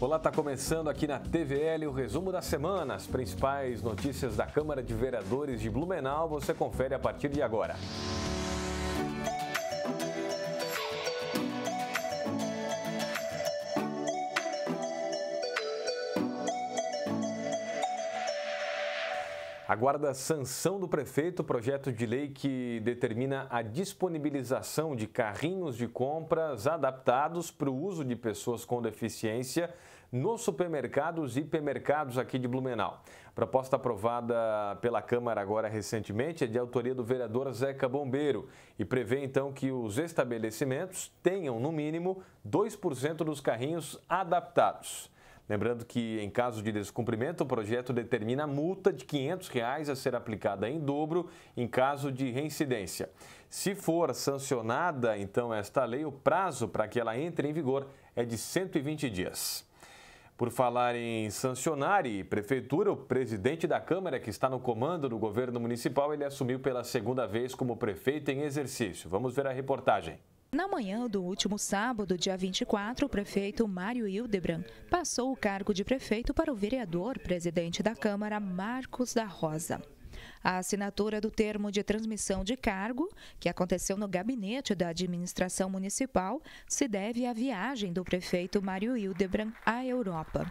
Olá, está começando aqui na TVL o resumo da semana. As principais notícias da Câmara de Vereadores de Blumenau você confere a partir de agora. Aguarda sanção do prefeito o projeto de lei que determina a disponibilização de carrinhos de compras adaptados para o uso de pessoas com deficiência nos supermercados e hipermercados aqui de Blumenau. Proposta aprovada pela Câmara agora recentemente é de autoria do vereador Zeca Bombeiro e prevê então que os estabelecimentos tenham no mínimo 2% dos carrinhos adaptados. Lembrando que, em caso de descumprimento, o projeto determina multa de 500 reais a ser aplicada em dobro em caso de reincidência. Se for sancionada, então, esta lei, o prazo para que ela entre em vigor é de 120 dias. Por falar em sancionar e prefeitura, o presidente da Câmara, que está no comando do governo municipal, ele assumiu pela segunda vez como prefeito em exercício. Vamos ver a reportagem. Na manhã do último sábado, dia 24, o prefeito Mário Hildebrand passou o cargo de prefeito para o vereador presidente da Câmara, Marcos da Rosa. A assinatura do termo de transmissão de cargo, que aconteceu no gabinete da administração municipal, se deve à viagem do prefeito Mário Hildebrand à Europa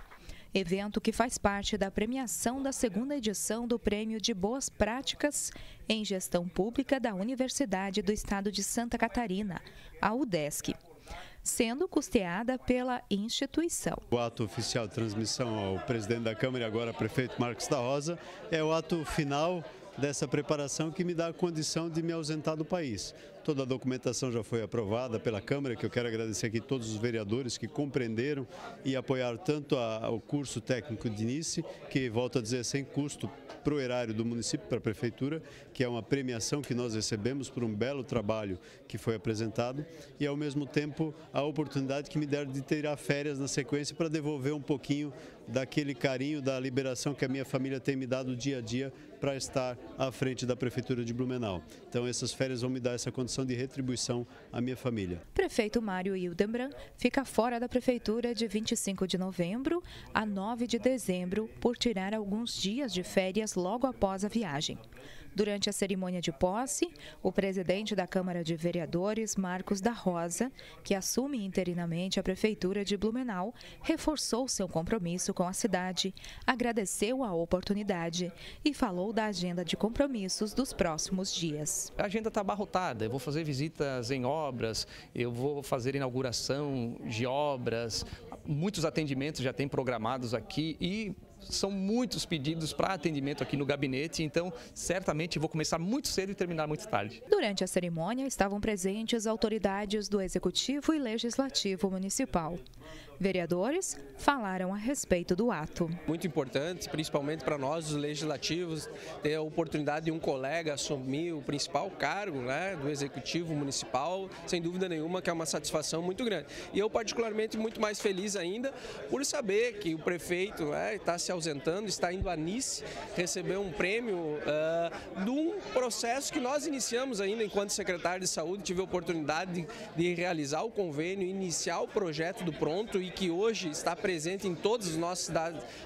evento que faz parte da premiação da segunda edição do Prêmio de Boas Práticas em Gestão Pública da Universidade do Estado de Santa Catarina, a UDESC sendo custeada pela instituição. O ato oficial de transmissão ao presidente da Câmara e agora prefeito Marcos da Rosa é o ato final dessa preparação que me dá a condição de me ausentar do país. Toda a documentação já foi aprovada pela Câmara, que eu quero agradecer aqui todos os vereadores que compreenderam e apoiaram tanto a, o curso técnico de Nice, que volta a dizer sem custo para o erário do município, para a prefeitura, que é uma premiação que nós recebemos por um belo trabalho que foi apresentado e ao mesmo tempo a oportunidade que me deram de tirar férias na sequência para devolver um pouquinho daquele carinho, da liberação que a minha família tem me dado dia a dia para estar à frente da Prefeitura de Blumenau. Então essas férias vão me dar essa condição de retribuição à minha família. Prefeito Mário Hildenbrand fica fora da Prefeitura de 25 de novembro a 9 de dezembro por tirar alguns dias de férias logo após a viagem. Durante a cerimônia de posse, o presidente da Câmara de Vereadores, Marcos da Rosa, que assume interinamente a Prefeitura de Blumenau, reforçou seu compromisso com a cidade, agradeceu a oportunidade e falou da agenda de compromissos dos próximos dias. A agenda está abarrotada, eu vou fazer visitas em obras, eu vou fazer inauguração de obras, muitos atendimentos já têm programados aqui e são muitos pedidos para atendimento aqui no gabinete, então certamente vou começar muito cedo e terminar muito tarde. Durante a cerimônia estavam presentes autoridades do Executivo e Legislativo Municipal. Vereadores falaram a respeito do ato. Muito importante, principalmente para nós, os legislativos, ter a oportunidade de um colega assumir o principal cargo né, do Executivo Municipal, sem dúvida nenhuma que é uma satisfação muito grande. E eu particularmente muito mais feliz ainda por saber que o prefeito né, está se ausentando, está indo a Nice receber um prêmio uh, de um processo que nós iniciamos ainda enquanto secretário de saúde, tive a oportunidade de, de realizar o convênio, iniciar o projeto do Pronto e que hoje está presente em todas as nossas,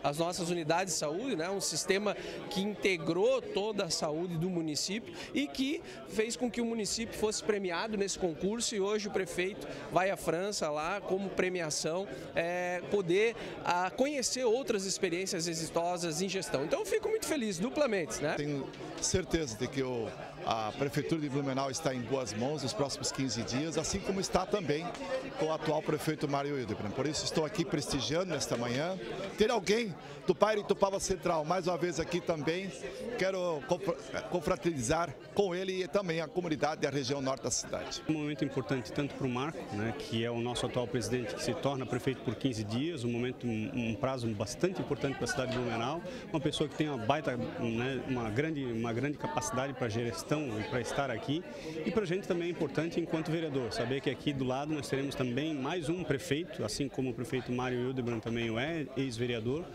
as nossas unidades de saúde, né? um sistema que integrou toda a saúde do município e que fez com que o município fosse premiado nesse concurso e hoje o prefeito vai à França lá como premiação é, poder a, conhecer outras experiências exitosas em gestão. Então eu fico muito feliz, duplamente. Né? Tenho certeza de que o a Prefeitura de Blumenau está em boas mãos nos próximos 15 dias, assim como está também com o atual prefeito Mário Hildebrand. Por isso aqui prestigiando nesta manhã. Ter alguém do Paire Tupava Central, mais uma vez aqui também, quero confraternizar com ele e também a comunidade da região norte da cidade. Um momento importante tanto para o Marco, né, que é o nosso atual presidente que se torna prefeito por 15 dias, um momento, um, prazo bastante importante para a cidade de Blumenau, uma pessoa que tem uma baita, né, uma grande, uma grande capacidade para gestão e para estar aqui. E para a gente também é importante, enquanto vereador, saber que aqui do lado nós teremos também mais um prefeito, assim como como o prefeito Mário Hildebrand também o é, ex-vereador,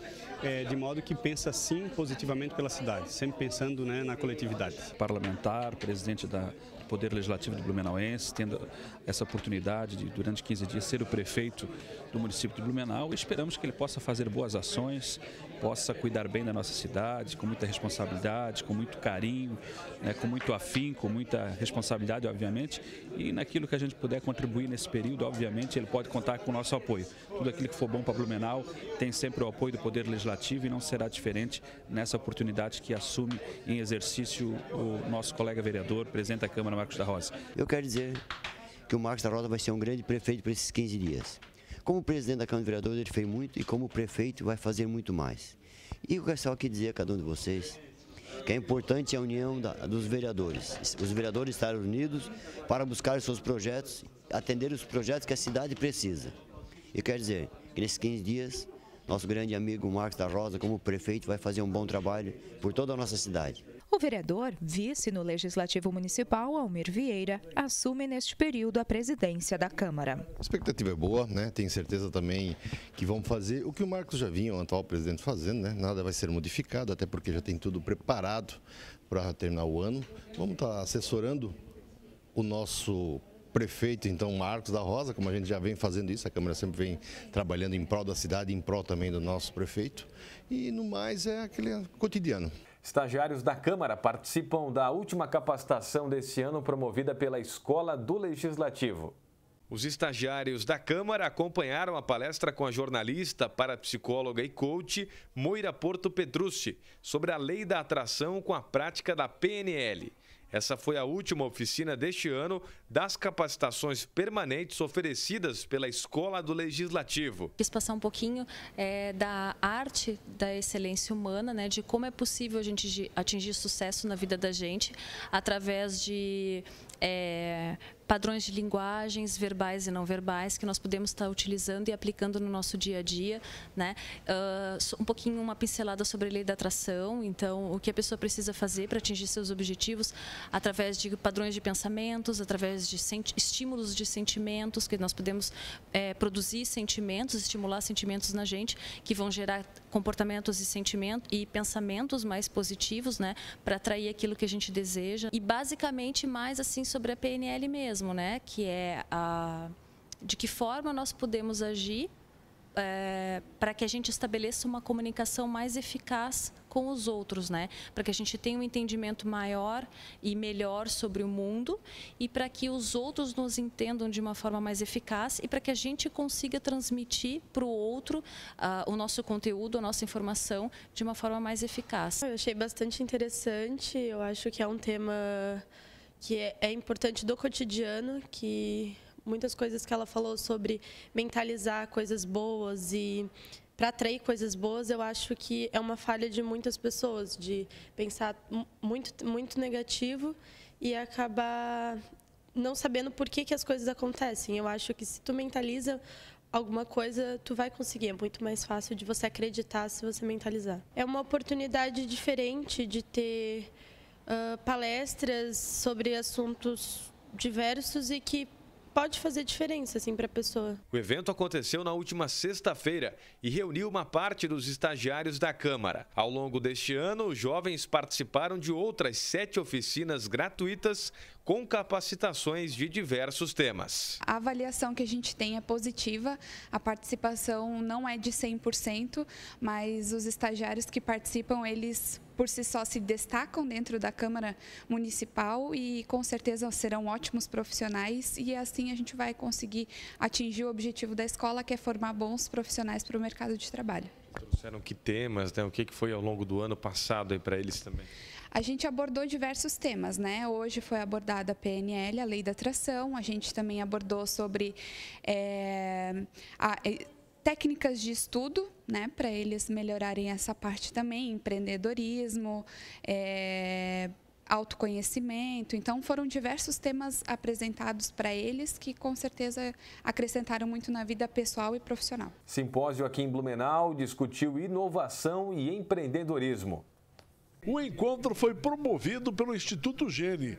é, de modo que pensa sim positivamente pela cidade, sempre pensando né, na coletividade. Parlamentar, presidente da Poder Legislativo de Blumenauense, tendo essa oportunidade de, durante 15 dias, ser o prefeito do município de Blumenau. Esperamos que ele possa fazer boas ações, possa cuidar bem da nossa cidade, com muita responsabilidade, com muito carinho, né, com muito afim, com muita responsabilidade, obviamente. E naquilo que a gente puder contribuir nesse período, obviamente, ele pode contar com o nosso apoio. Tudo aquilo que for bom para Blumenau tem sempre o apoio do Poder Legislativo e não será diferente nessa oportunidade que assume em exercício o nosso colega vereador, presidente da Câmara, Marcos da Rosa. Eu quero dizer que o Marcos da Rosa vai ser um grande prefeito para esses 15 dias. Como presidente da Câmara de Vereadores, ele fez muito e como prefeito vai fazer muito mais. E eu quero só aqui dizer a cada um de vocês que é importante a união da, dos vereadores. Os vereadores estarem unidos para buscar os seus projetos, atender os projetos que a cidade precisa. Eu quero dizer que nesses 15 dias, nosso grande amigo Marcos da Rosa, como prefeito, vai fazer um bom trabalho por toda a nossa cidade. O vereador, vice no Legislativo Municipal, Almir Vieira, assume neste período a presidência da Câmara. A expectativa é boa, né? Tenho certeza também que vamos fazer o que o Marcos já vinha, o atual presidente, fazendo, né? Nada vai ser modificado, até porque já tem tudo preparado para terminar o ano. Vamos estar tá assessorando o nosso prefeito, então, Marcos da Rosa, como a gente já vem fazendo isso, a Câmara sempre vem trabalhando em prol da cidade, em prol também do nosso prefeito. E no mais é aquele cotidiano. Estagiários da Câmara participam da última capacitação desse ano promovida pela Escola do Legislativo. Os estagiários da Câmara acompanharam a palestra com a jornalista, parapsicóloga e coach Moira Porto Petrucci sobre a lei da atração com a prática da PNL. Essa foi a última oficina deste ano das capacitações permanentes oferecidas pela Escola do Legislativo. Quis passar um pouquinho é, da arte da excelência humana, né, de como é possível a gente atingir sucesso na vida da gente através de é, padrões de linguagens verbais e não verbais que nós podemos estar utilizando e aplicando no nosso dia a dia, né? Uh, um pouquinho uma pincelada sobre a lei da atração, então o que a pessoa precisa fazer para atingir seus objetivos através de padrões de pensamentos, através de estímulos de sentimentos que nós podemos é, produzir sentimentos, estimular sentimentos na gente que vão gerar comportamentos e sentimentos e pensamentos mais positivos, né, para atrair aquilo que a gente deseja e basicamente mais assim sobre a PNL mesmo, né? Que é a de que forma nós podemos agir é, para que a gente estabeleça uma comunicação mais eficaz com os outros, né? Para que a gente tenha um entendimento maior e melhor sobre o mundo e para que os outros nos entendam de uma forma mais eficaz e para que a gente consiga transmitir para o outro uh, o nosso conteúdo, a nossa informação de uma forma mais eficaz. Eu achei bastante interessante. Eu acho que é um tema que é, é importante do cotidiano, que muitas coisas que ela falou sobre mentalizar coisas boas e para atrair coisas boas, eu acho que é uma falha de muitas pessoas, de pensar muito, muito negativo e acabar não sabendo por que, que as coisas acontecem. Eu acho que se tu mentaliza alguma coisa, tu vai conseguir. É muito mais fácil de você acreditar se você mentalizar. É uma oportunidade diferente de ter uh, palestras sobre assuntos diversos e que pode fazer diferença assim para a pessoa. O evento aconteceu na última sexta-feira e reuniu uma parte dos estagiários da Câmara. Ao longo deste ano, os jovens participaram de outras sete oficinas gratuitas com capacitações de diversos temas. A avaliação que a gente tem é positiva, a participação não é de 100%, mas os estagiários que participam, eles por si só se destacam dentro da Câmara Municipal e com certeza serão ótimos profissionais e assim a gente vai conseguir atingir o objetivo da escola, que é formar bons profissionais para o mercado de trabalho. Trouxeram que temas, né? o que foi ao longo do ano passado para eles também? A gente abordou diversos temas, né? Hoje foi abordada a PNL, a lei da atração. A gente também abordou sobre é, a, técnicas de estudo, né, para eles melhorarem essa parte também, empreendedorismo, é, autoconhecimento. Então, foram diversos temas apresentados para eles que, com certeza, acrescentaram muito na vida pessoal e profissional. Simpósio aqui em Blumenau discutiu inovação e empreendedorismo. O encontro foi promovido pelo Instituto Gene.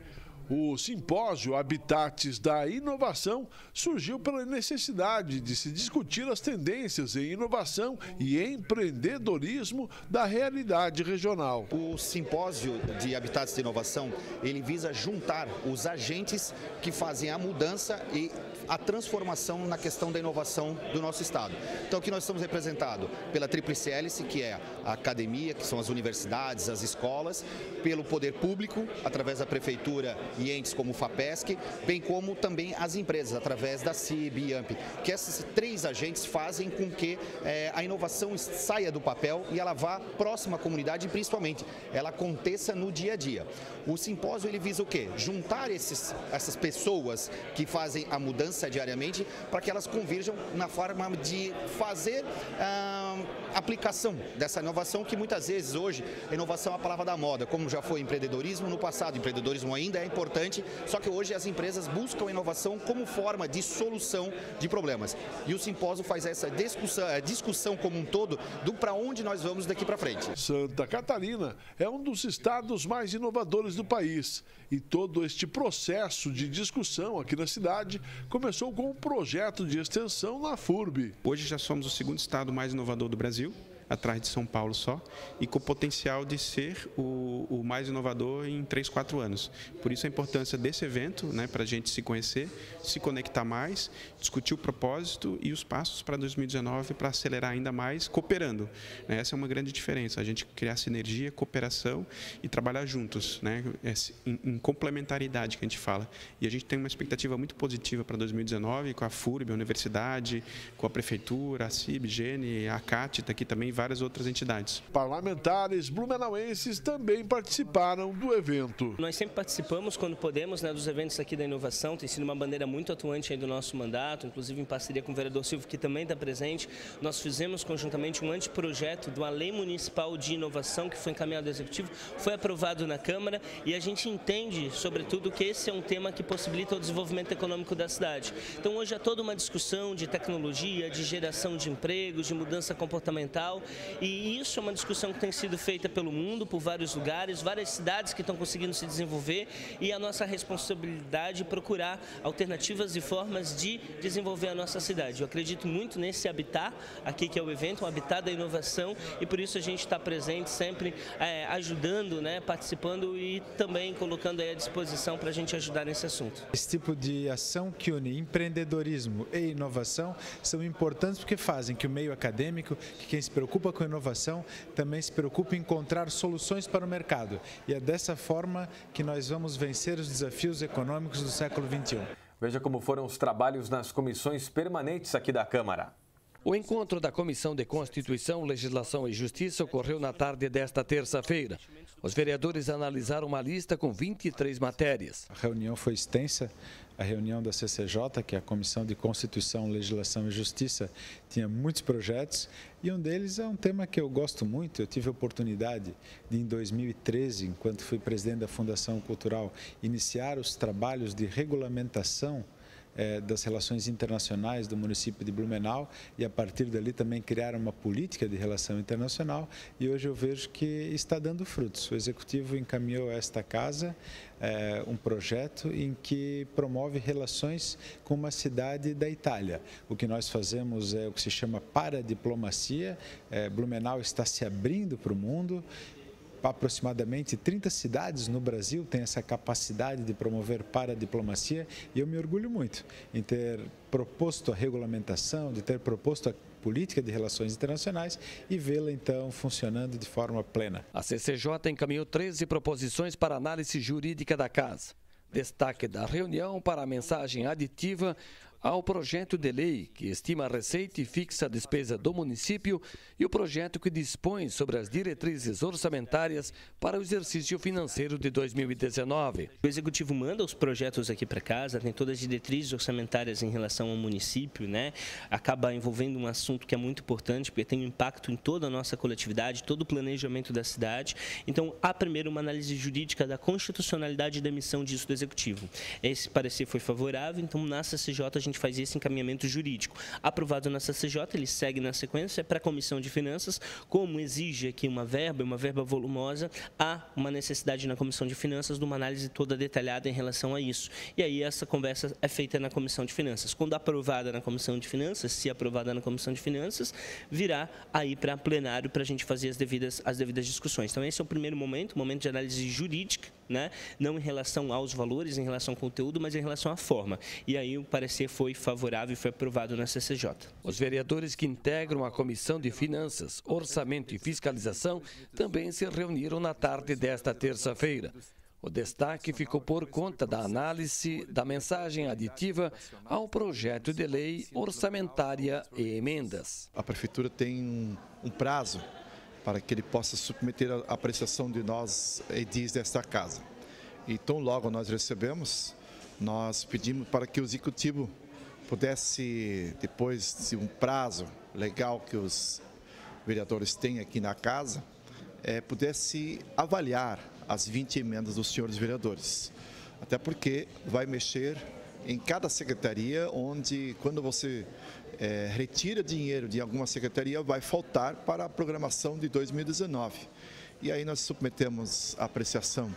O simpósio Habitats da Inovação surgiu pela necessidade de se discutir as tendências em inovação e empreendedorismo da realidade regional. O simpósio de Habitats de Inovação, ele visa juntar os agentes que fazem a mudança e a transformação na questão da inovação do nosso estado. Então aqui nós estamos representados pela Tríplice Hélice, que é a academia, que são as universidades, as escolas, pelo poder público, através da prefeitura e entes como o FAPESC, bem como também as empresas, através da CIB e AMP, que esses três agentes fazem com que é, a inovação saia do papel e ela vá próxima à comunidade e principalmente ela aconteça no dia a dia. O simpósio ele visa o quê? Juntar esses, essas pessoas que fazem a mudança diariamente para que elas convirjam na forma de fazer ah, aplicação dessa inovação que muitas vezes hoje inovação é a palavra da moda, como já foi empreendedorismo no passado, empreendedorismo ainda é importante importante, só que hoje as empresas buscam inovação como forma de solução de problemas. E o simpósio faz essa discussão, eh, discussão como um todo do para onde nós vamos daqui para frente. Santa Catarina é um dos estados mais inovadores do país e todo este processo de discussão aqui na cidade começou com um projeto de extensão na FURB. Hoje já somos o segundo estado mais inovador do Brasil atrás de São Paulo só, e com o potencial de ser o, o mais inovador em 3, 4 anos. Por isso a importância desse evento, né, para a gente se conhecer, se conectar mais, discutir o propósito e os passos para 2019 para acelerar ainda mais, cooperando. Né? Essa é uma grande diferença, a gente criar sinergia, cooperação e trabalhar juntos, né? em, em complementaridade que a gente fala. E a gente tem uma expectativa muito positiva para 2019 com a FURB, a universidade, com a prefeitura, a CIB, Gene, a CAT está aqui também várias outras entidades. Parlamentares blumenauenses também participaram do evento. Nós sempre participamos quando podemos né, dos eventos aqui da inovação, tem sido uma bandeira muito atuante do nosso mandato, inclusive em parceria com o vereador Silvio, que também está presente. Nós fizemos conjuntamente um anteprojeto de uma lei municipal de inovação que foi encaminhado ao Executivo, foi aprovado na Câmara e a gente entende, sobretudo, que esse é um tema que possibilita o desenvolvimento econômico da cidade. Então hoje há toda uma discussão de tecnologia, de geração de empregos, de mudança comportamental e isso é uma discussão que tem sido feita pelo mundo, por vários lugares, várias cidades que estão conseguindo se desenvolver e a nossa responsabilidade é procurar alternativas e formas de desenvolver a nossa cidade. Eu acredito muito nesse habitat aqui que é o evento, um habitat da inovação e por isso a gente está presente sempre é, ajudando, né, participando e também colocando à disposição para a gente ajudar nesse assunto. Esse tipo de ação que une empreendedorismo e inovação são importantes porque fazem que o meio acadêmico, que quem se preocupa preocupa com inovação também se preocupa em encontrar soluções para o mercado. E é dessa forma que nós vamos vencer os desafios econômicos do século XXI. Veja como foram os trabalhos nas comissões permanentes aqui da Câmara. O encontro da Comissão de Constituição, Legislação e Justiça ocorreu na tarde desta terça-feira. Os vereadores analisaram uma lista com 23 matérias. A reunião foi extensa, a reunião da CCJ, que é a Comissão de Constituição, Legislação e Justiça, tinha muitos projetos e um deles é um tema que eu gosto muito. Eu tive a oportunidade de, em 2013, enquanto fui presidente da Fundação Cultural, iniciar os trabalhos de regulamentação é, das relações internacionais do município de Blumenau e a partir dali também criar uma política de relação internacional e hoje eu vejo que está dando frutos. O executivo encaminhou a esta casa é, um projeto em que promove relações com uma cidade da Itália. O que nós fazemos é o que se chama paradiplomacia. É, Blumenau está se abrindo para o mundo aproximadamente 30 cidades no Brasil têm essa capacidade de promover para a diplomacia e eu me orgulho muito em ter proposto a regulamentação, de ter proposto a política de relações internacionais e vê-la então funcionando de forma plena. A CCJ encaminhou 13 proposições para análise jurídica da casa. Destaque da reunião para a mensagem aditiva ao projeto de lei que estima a receita e fixa a despesa do município e o projeto que dispõe sobre as diretrizes orçamentárias para o exercício financeiro de 2019. O Executivo manda os projetos aqui para casa, tem todas as diretrizes orçamentárias em relação ao município, né? acaba envolvendo um assunto que é muito importante, porque tem um impacto em toda a nossa coletividade, todo o planejamento da cidade. Então, há primeiro uma análise jurídica da constitucionalidade da emissão disso do Executivo. Esse parecer foi favorável, então na CCJ a gente faz esse encaminhamento jurídico. Aprovado na CCJ, ele segue na sequência para a Comissão de Finanças, como exige aqui uma verba, uma verba volumosa, há uma necessidade na Comissão de Finanças de uma análise toda detalhada em relação a isso. E aí essa conversa é feita na Comissão de Finanças. Quando aprovada na Comissão de Finanças, se aprovada na Comissão de Finanças, virá aí para plenário para a gente fazer as devidas, as devidas discussões. Então esse é o primeiro momento, o momento de análise jurídica, né? não em relação aos valores, em relação ao conteúdo, mas em relação à forma. E aí o parecer foi favorável e foi aprovado na CCJ. Os vereadores que integram a Comissão de Finanças, Orçamento e Fiscalização também se reuniram na tarde desta terça-feira. O destaque ficou por conta da análise da mensagem aditiva ao projeto de lei orçamentária e emendas. A Prefeitura tem um, um prazo para que ele possa submeter a apreciação de nós edis desta casa. E tão logo nós recebemos, nós pedimos para que o Executivo pudesse, depois de um prazo legal que os vereadores têm aqui na casa, é, pudesse avaliar as 20 emendas dos senhores vereadores. Até porque vai mexer em cada secretaria, onde quando você é, retira dinheiro de alguma secretaria, vai faltar para a programação de 2019. E aí nós submetemos a apreciação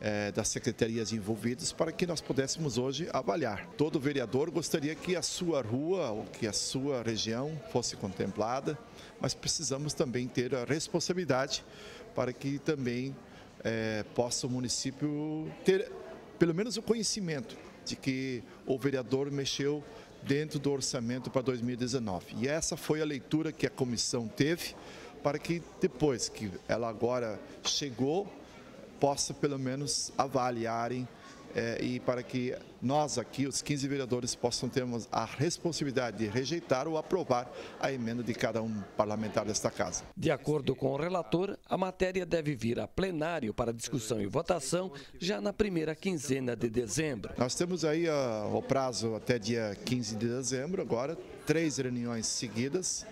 é, das secretarias envolvidas para que nós pudéssemos hoje avaliar. Todo vereador gostaria que a sua rua ou que a sua região fosse contemplada, mas precisamos também ter a responsabilidade para que também é, possa o município ter pelo menos o conhecimento de que o vereador mexeu dentro do orçamento para 2019. E essa foi a leitura que a comissão teve para que depois que ela agora chegou, possa pelo menos avaliarem é, e para que nós aqui, os 15 vereadores, possam ter a responsabilidade de rejeitar ou aprovar a emenda de cada um parlamentar desta casa. De acordo com o relator, a matéria deve vir a plenário para discussão e votação já na primeira quinzena de dezembro. Nós temos aí uh, o prazo até dia 15 de dezembro, agora, três reuniões seguidas,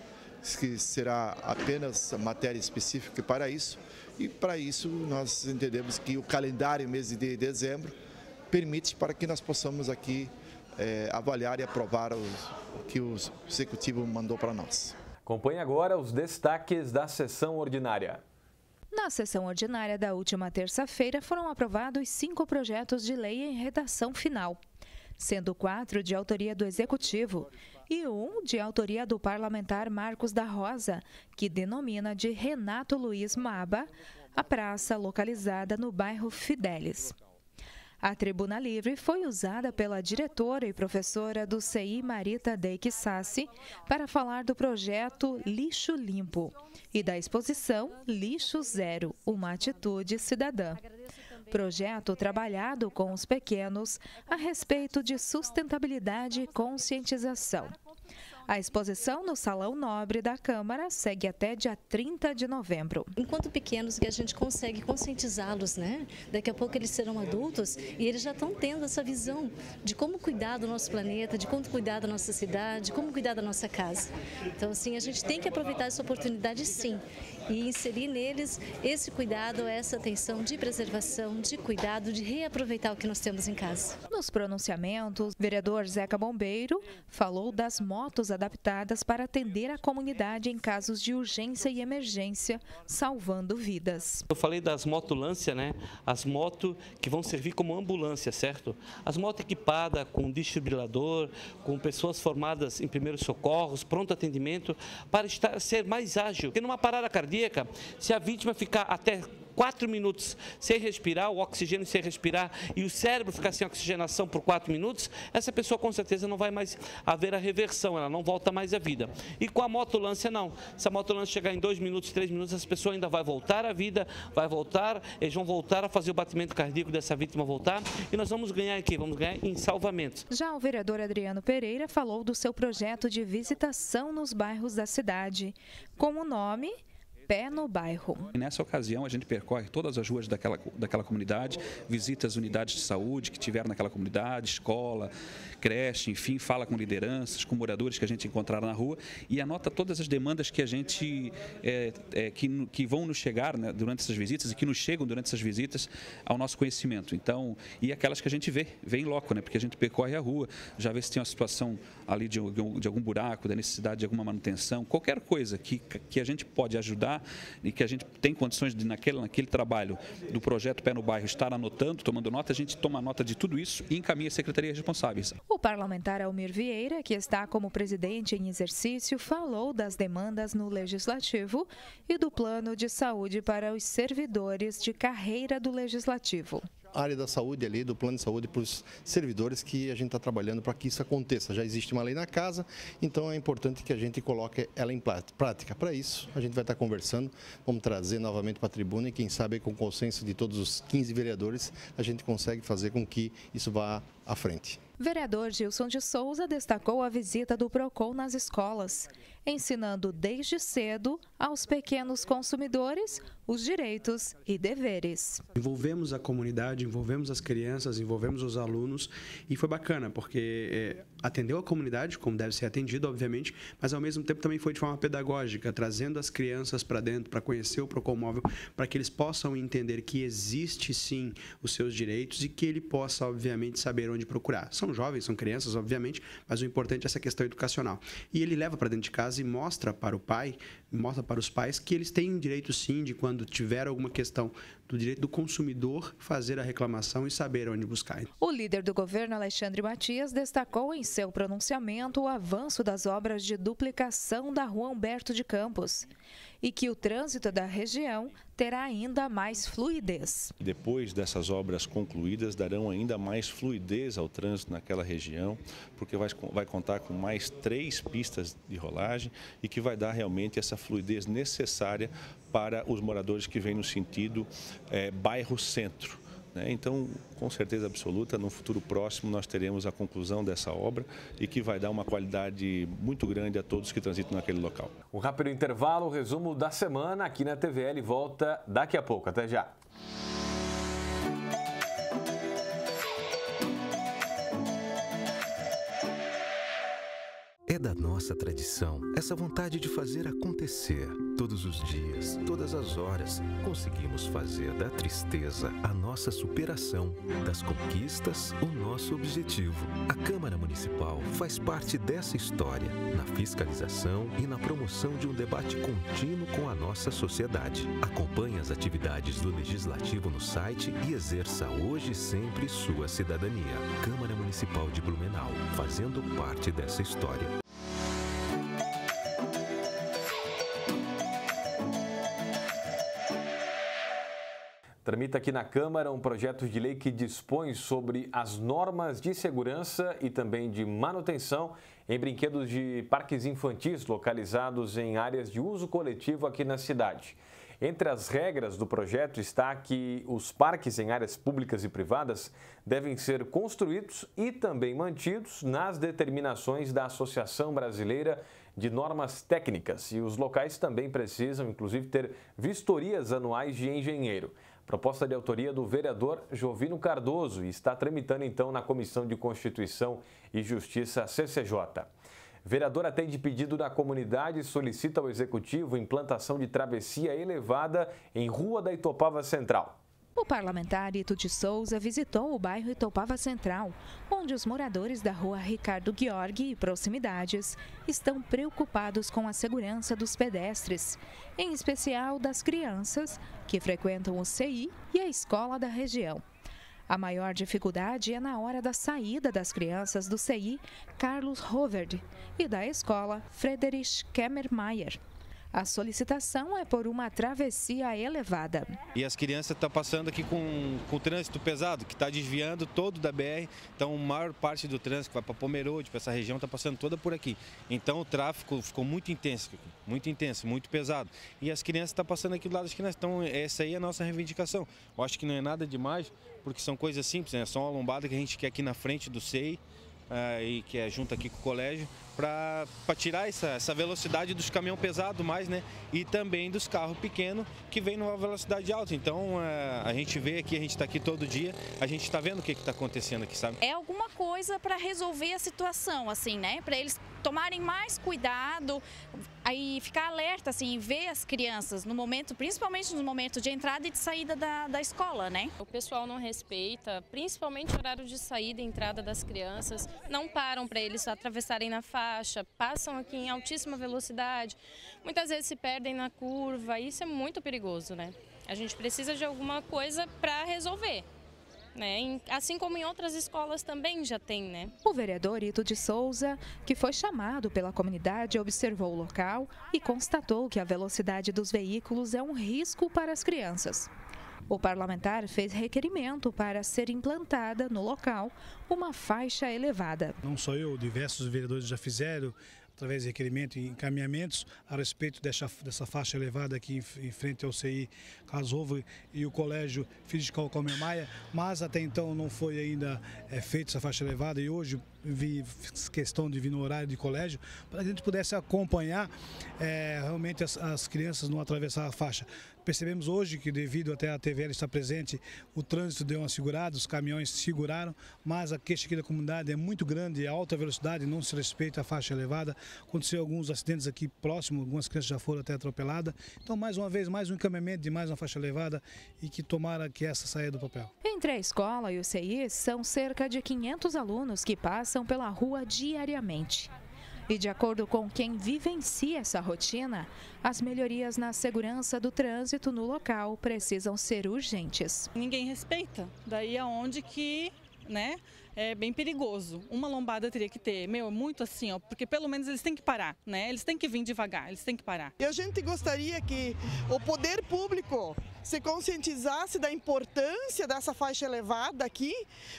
que será apenas matéria específica para isso. E para isso nós entendemos que o calendário mês de dezembro permite para que nós possamos aqui é, avaliar e aprovar o, o que o Executivo mandou para nós. Acompanhe agora os destaques da sessão ordinária. Na sessão ordinária da última terça-feira foram aprovados cinco projetos de lei em redação final, sendo quatro de autoria do Executivo e um de autoria do parlamentar Marcos da Rosa, que denomina de Renato Luiz Maba a praça localizada no bairro Fidelis. A tribuna livre foi usada pela diretora e professora do CI Marita Deik Sassi para falar do projeto Lixo Limpo e da exposição Lixo Zero, uma atitude cidadã. Projeto trabalhado com os pequenos a respeito de sustentabilidade e conscientização. A exposição no Salão Nobre da Câmara segue até dia 30 de novembro. Enquanto pequenos, que a gente consegue conscientizá-los, né? Daqui a pouco eles serão adultos e eles já estão tendo essa visão de como cuidar do nosso planeta, de como cuidar da nossa cidade, de como cuidar da nossa casa. Então, assim, a gente tem que aproveitar essa oportunidade, sim, e inserir neles esse cuidado, essa atenção de preservação, de cuidado, de reaproveitar o que nós temos em casa. Nos pronunciamentos, o vereador Zeca Bombeiro falou das motos adaptadas para atender a comunidade em casos de urgência e emergência, salvando vidas. Eu falei das motolância, né? As motos que vão servir como ambulância, certo? As motos equipadas com desfibrilador, com pessoas formadas em primeiros socorros, pronto atendimento, para estar, ser mais ágil. Porque numa parada cardíaca, se a vítima ficar até quatro minutos sem respirar, o oxigênio sem respirar e o cérebro ficar sem oxigenação por quatro minutos, essa pessoa com certeza não vai mais haver a reversão, ela não volta mais à vida. E com a motolância não. Se a motolância chegar em dois minutos, três minutos, essa pessoa ainda vai voltar à vida, vai voltar, eles vão voltar a fazer o batimento cardíaco dessa vítima voltar e nós vamos ganhar aqui, vamos ganhar em salvamentos. Já o vereador Adriano Pereira falou do seu projeto de visitação nos bairros da cidade, com o nome Pé no Bairro. nessa ocasião, a gente percorre todas as ruas daquela, daquela comunidade, visita as unidades de saúde que tiveram naquela comunidade, escola, creche, enfim, fala com lideranças, com moradores que a gente encontrar na rua e anota todas as demandas que a gente é, é, que, que vão nos chegar né, durante essas visitas e que nos chegam durante essas visitas ao nosso conhecimento. Então, e aquelas que a gente vê, vê em loco, né, porque a gente percorre a rua, já vê se tem uma situação ali de, de algum buraco, da necessidade de alguma manutenção, qualquer coisa que, que a gente pode ajudar e que a gente tem condições de, naquele, naquele trabalho do projeto Pé no Bairro, estar anotando, tomando nota, a gente toma nota de tudo isso e encaminha as secretarias responsáveis. O parlamentar Almir Vieira, que está como presidente em exercício, falou das demandas no Legislativo e do plano de saúde para os servidores de carreira do Legislativo área da saúde ali, do plano de saúde para os servidores que a gente está trabalhando para que isso aconteça. Já existe uma lei na casa, então é importante que a gente coloque ela em prática. Para isso, a gente vai estar tá conversando, vamos trazer novamente para a tribuna e quem sabe com o consenso de todos os 15 vereadores, a gente consegue fazer com que isso vá à frente. Vereador Gilson de Souza destacou a visita do PROCON nas escolas, ensinando desde cedo aos pequenos consumidores os direitos e deveres. Envolvemos a comunidade, envolvemos as crianças, envolvemos os alunos e foi bacana porque é, atendeu a comunidade como deve ser atendido, obviamente, mas ao mesmo tempo também foi de forma pedagógica, trazendo as crianças para dentro para conhecer o Procon Móvel, para que eles possam entender que existe sim os seus direitos e que ele possa obviamente saber onde procurar. São jovens, são crianças, obviamente, mas o importante é essa questão educacional. E ele leva para dentro de casa e mostra para o pai, mostra para os pais que eles têm direito sim de quando tiver alguma questão do direito do consumidor fazer a reclamação e saber onde buscar. O líder do governo, Alexandre Matias, destacou em seu pronunciamento o avanço das obras de duplicação da Rua Humberto de Campos e que o trânsito da região terá ainda mais fluidez. Depois dessas obras concluídas, darão ainda mais fluidez ao trânsito naquela região, porque vai, vai contar com mais três pistas de rolagem e que vai dar realmente essa fluidez necessária para os moradores que vêm no sentido é, bairro-centro. Né? Então, com certeza absoluta, no futuro próximo nós teremos a conclusão dessa obra e que vai dar uma qualidade muito grande a todos que transitam naquele local. Um rápido intervalo, resumo da semana aqui na TVL volta daqui a pouco. Até já. É da nossa tradição essa vontade de fazer acontecer. Todos os dias, todas as horas, conseguimos fazer da tristeza a nossa superação, das conquistas o nosso objetivo. A Câmara Municipal faz parte dessa história, na fiscalização e na promoção de um debate contínuo com a nossa sociedade. Acompanhe as atividades do Legislativo no site e exerça hoje e sempre sua cidadania. Câmara Municipal de Blumenau, fazendo parte dessa história. Tramita aqui na Câmara um projeto de lei que dispõe sobre as normas de segurança e também de manutenção em brinquedos de parques infantis localizados em áreas de uso coletivo aqui na cidade. Entre as regras do projeto está que os parques em áreas públicas e privadas devem ser construídos e também mantidos nas determinações da Associação Brasileira de Normas Técnicas e os locais também precisam, inclusive, ter vistorias anuais de engenheiro. Proposta de autoria do vereador Jovino Cardoso e está tramitando então na Comissão de Constituição e Justiça CCJ. Vereador atende pedido da comunidade e solicita ao Executivo implantação de travessia elevada em Rua da Itopava Central. O parlamentar Ito de Souza visitou o bairro Itopava Central, onde os moradores da rua Ricardo Gheorghi e proximidades estão preocupados com a segurança dos pedestres, em especial das crianças que frequentam o CI e a escola da região. A maior dificuldade é na hora da saída das crianças do CI Carlos Roverd e da escola Friedrich Kemmermeier. A solicitação é por uma travessia elevada. E as crianças estão passando aqui com, com o trânsito pesado, que está desviando todo da BR. Então, a maior parte do trânsito que vai para Pomerode, para essa região, está passando toda por aqui. Então, o tráfego ficou muito intenso, muito intenso, muito pesado. E as crianças estão passando aqui do lado das crianças. Então, essa aí é a nossa reivindicação. Eu acho que não é nada demais, porque são coisas simples, né? Só uma lombada que a gente quer aqui na frente do SEI uh, e que é junto aqui com o colégio, para tirar essa, essa velocidade dos caminhões pesados mais, né? E também dos carros pequenos que vêm numa velocidade alta. Então uh, a gente vê aqui, a gente está aqui todo dia, a gente está vendo o que está acontecendo aqui, sabe? É alguma coisa para resolver a situação, assim, né? Para eles tomarem mais cuidado, aí ficar alerta, assim, ver as crianças no momento, principalmente no momento de entrada e de saída da, da escola, né? O pessoal não respeita, principalmente o horário de saída e entrada das crianças, não param para eles atravessarem na faixa, passam aqui em altíssima velocidade, muitas vezes se perdem na curva, isso é muito perigoso, né? A gente precisa de alguma coisa para resolver. Né? Assim como em outras escolas também já tem, né? O vereador Ito de Souza, que foi chamado pela comunidade, observou o local e constatou que a velocidade dos veículos é um risco para as crianças. O parlamentar fez requerimento para ser implantada no local uma faixa elevada. Não só eu, diversos vereadores já fizeram, através de requerimento e encaminhamentos a respeito dessa, dessa faixa elevada aqui em, em frente ao CI Casovo e o Colégio Filhos de Calcomia Maia, mas até então não foi ainda é, feita essa faixa elevada e hoje questão de vir no horário de colégio para que a gente pudesse acompanhar é, realmente as, as crianças não atravessar a faixa. Percebemos hoje que, devido até a TVL estar presente, o trânsito deu uma segurada, os caminhões seguraram, mas a queixa aqui da comunidade é muito grande, a alta velocidade, não se respeita a faixa elevada. Aconteceu alguns acidentes aqui próximo, algumas crianças já foram até atropeladas. Então, mais uma vez, mais um encaminhamento de mais uma faixa elevada e que tomara que essa saia do papel. Entre a escola e o CI, são cerca de 500 alunos que passam pela rua diariamente. E de acordo com quem vivencia essa rotina, as melhorias na segurança do trânsito no local precisam ser urgentes. Ninguém respeita. Daí aonde que, né, é bem perigoso. Uma lombada teria que ter, meu, muito assim, ó, porque pelo menos eles têm que parar, né? Eles têm que vir devagar, eles têm que parar. E a gente gostaria que o poder público se conscientizasse da importância dessa faixa elevada aqui,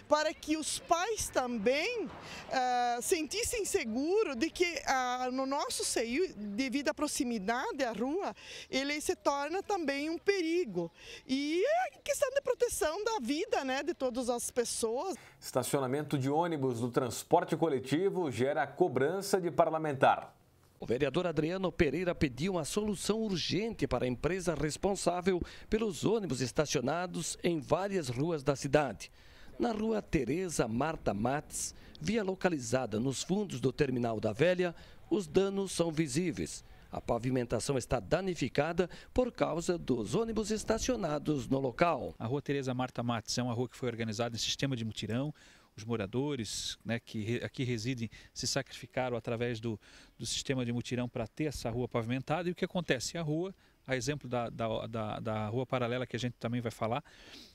para que os pais também uh, sentissem seguro de que uh, no nosso seio, devido à proximidade à rua, ele se torna também um perigo. E é questão de proteção da vida né, de todas as pessoas. Estacionamento de ônibus do transporte coletivo gera cobrança de parlamentar. O vereador Adriano Pereira pediu uma solução urgente para a empresa responsável pelos ônibus estacionados em várias ruas da cidade. Na rua Tereza Marta Mates, via localizada nos fundos do terminal da Velha, os danos são visíveis. A pavimentação está danificada por causa dos ônibus estacionados no local. A rua Tereza Marta Matos é uma rua que foi organizada em sistema de mutirão. Os moradores né, que aqui residem se sacrificaram através do, do sistema de mutirão para ter essa rua pavimentada. E o que acontece? A rua, a exemplo da, da, da, da rua paralela que a gente também vai falar,